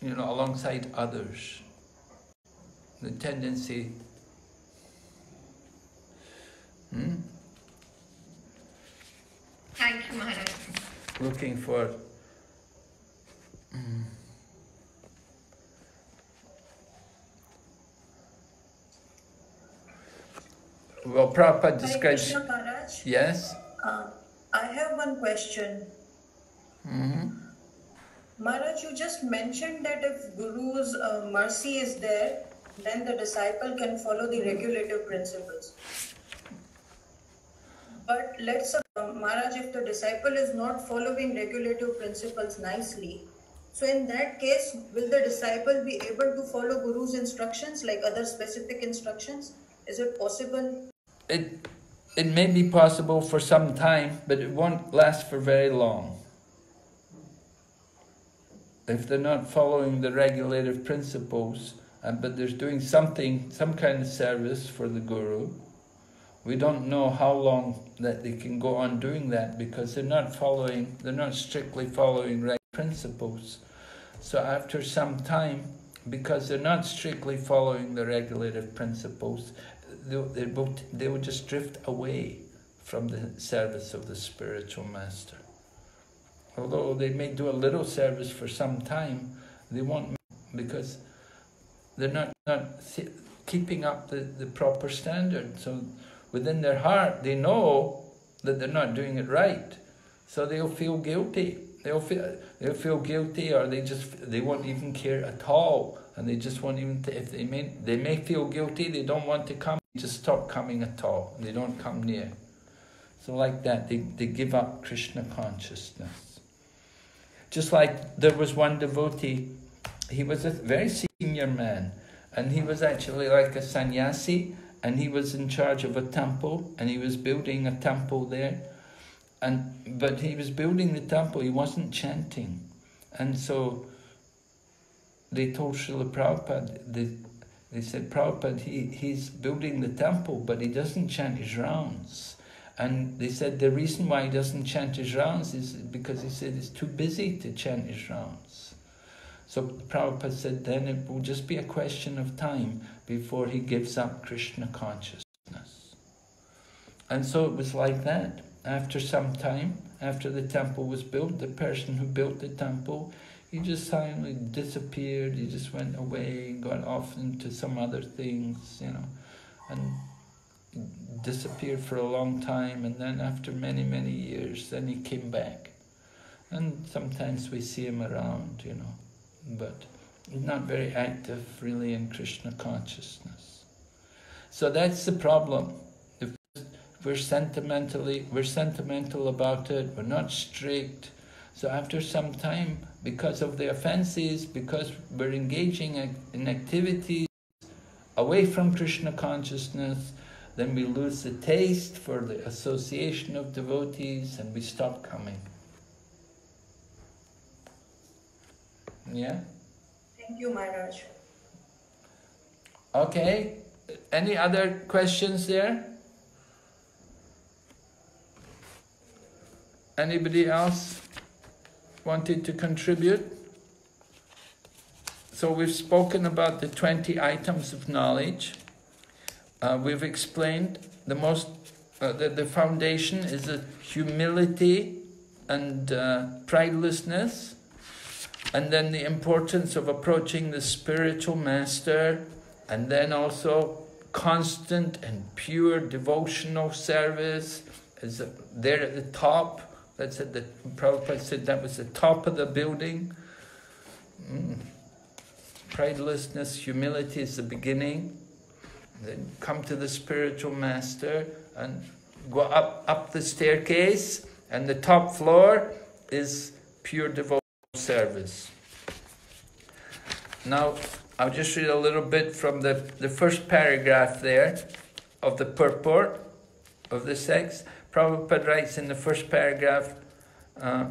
you know, alongside others. The tendency. Hmm? Thank you, Maharaj. Looking for. Hmm. Well, Prabhupada describes. Maharaj. Yes. Uh, I have one question. Mm-hmm. Maharaj, you just mentioned that if Guru's uh, mercy is there, then the disciple can follow the regulative principles. But let's suppose, Maharaj, if the disciple is not following regulative principles nicely, so in that case, will the disciple be able to follow Guru's instructions like other specific instructions? Is it possible? It, it may be possible for some time, but it won't last for very long. If they're not following the regulative principles, and, but they're doing something, some kind of service for the Guru, we don't know how long that they can go on doing that because they're not following, they're not strictly following right principles. So after some time, because they're not strictly following the regulative principles, they, they, will, they will just drift away from the service of the spiritual master. Although they may do a little service for some time, they won't because they're not, not keeping up the, the proper standard. So within their heart, they know that they're not doing it right. So they'll feel guilty. They'll feel, they'll feel guilty or they just, they won't even care at all. And they just won't even, if they may, they may feel guilty, they don't want to come, just stop coming at all. They don't come near. So like that, they, they give up Krishna consciousness. Just like there was one devotee, he was a very senior man, and he was actually like a sannyasi, and he was in charge of a temple, and he was building a temple there. And but he was building the temple, he wasn't chanting. And so they told Srila Prabhupada, they, they said, Prabhupada, he, he's building the temple, but he doesn't chant his rounds. And they said the reason why he doesn't chant his rounds is because he said he's too busy to chant his rounds. So Prabhupada said then it will just be a question of time before he gives up Krishna consciousness. And so it was like that. After some time, after the temple was built, the person who built the temple, he just suddenly disappeared. He just went away, and got off into some other things, you know, and disappeared for a long time. And then after many, many years, then he came back. And sometimes we see him around, you know, but he's not very active really in Krishna consciousness. So that's the problem. If we're sentimentally, we're sentimental about it, we're not strict. So after some time, because of the offenses, because we're engaging in activities away from Krishna consciousness, then we lose the taste for the association of devotees and we stop coming. Yeah? Thank you, Maharaj. Okay. Any other questions there? Anybody else wanted to contribute? So we've spoken about the 20 items of knowledge. Uh, we've explained the most, uh, the, the foundation is the humility and uh, pridelessness, and then the importance of approaching the spiritual master, and then also constant and pure devotional service is there at the top. That's at the Prabhupada said that was the top of the building. Mm. Pridelessness, humility is the beginning. Then come to the spiritual master and go up, up the staircase, and the top floor is pure devotional service. Now, I'll just read a little bit from the, the first paragraph there of the purport of the text. Prabhupada writes in the first paragraph, uh,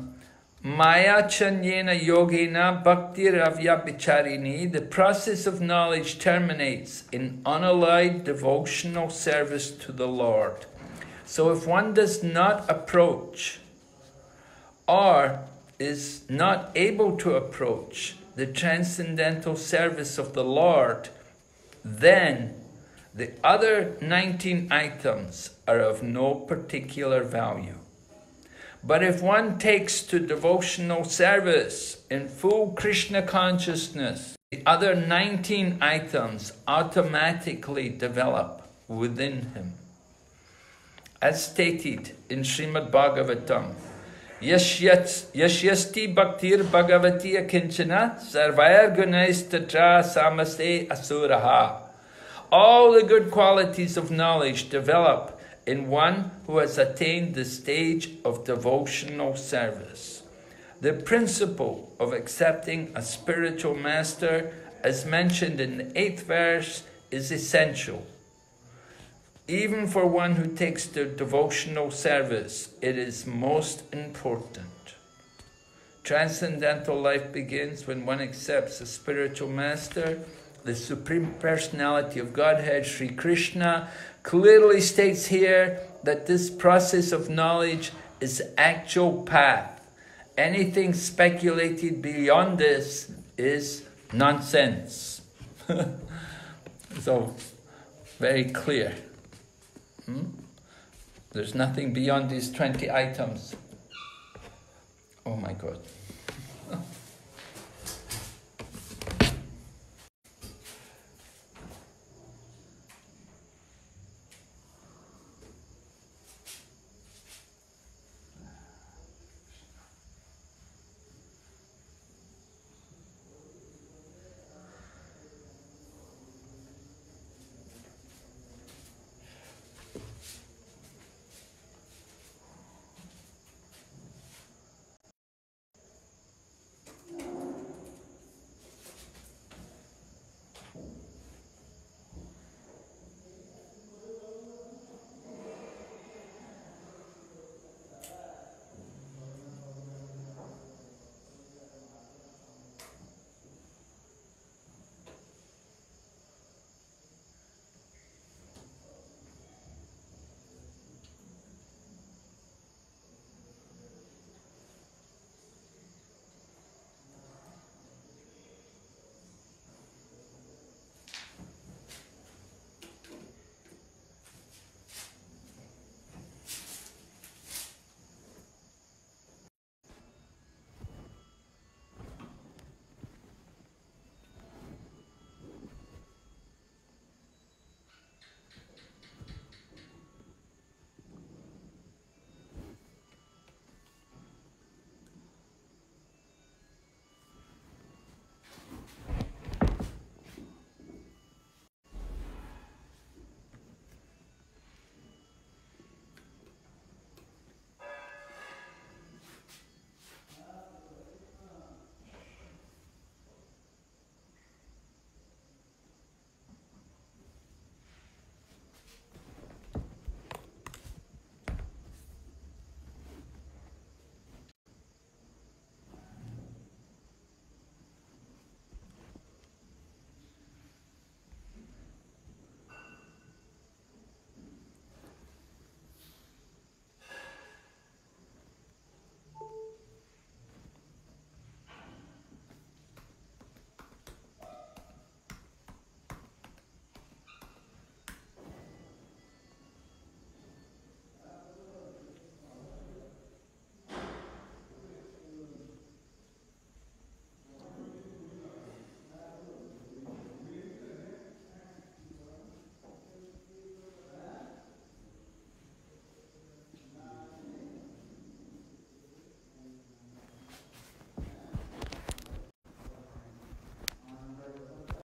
Maya chanyena yogena bhaktir avyabhicharini, the process of knowledge terminates in unalloyed devotional service to the Lord. So if one does not approach or is not able to approach the transcendental service of the Lord, then the other 19 items are of no particular value. But if one takes to devotional service in full Krishna consciousness, the other 19 items automatically develop within him. As stated in Srimad Bhagavatam, Yashyasti bhaktir bhagavati akinchana sarvair gunais tatra samaste asuraha. All the good qualities of knowledge develop in one who has attained the stage of devotional service. The principle of accepting a spiritual master, as mentioned in the eighth verse, is essential. Even for one who takes the devotional service, it is most important. Transcendental life begins when one accepts a spiritual master, the Supreme Personality of Godhead, Sri Krishna, clearly states here that this process of knowledge is actual path. Anything speculated beyond this is nonsense. so, very clear. Hmm? There's nothing beyond these 20 items. Oh my God.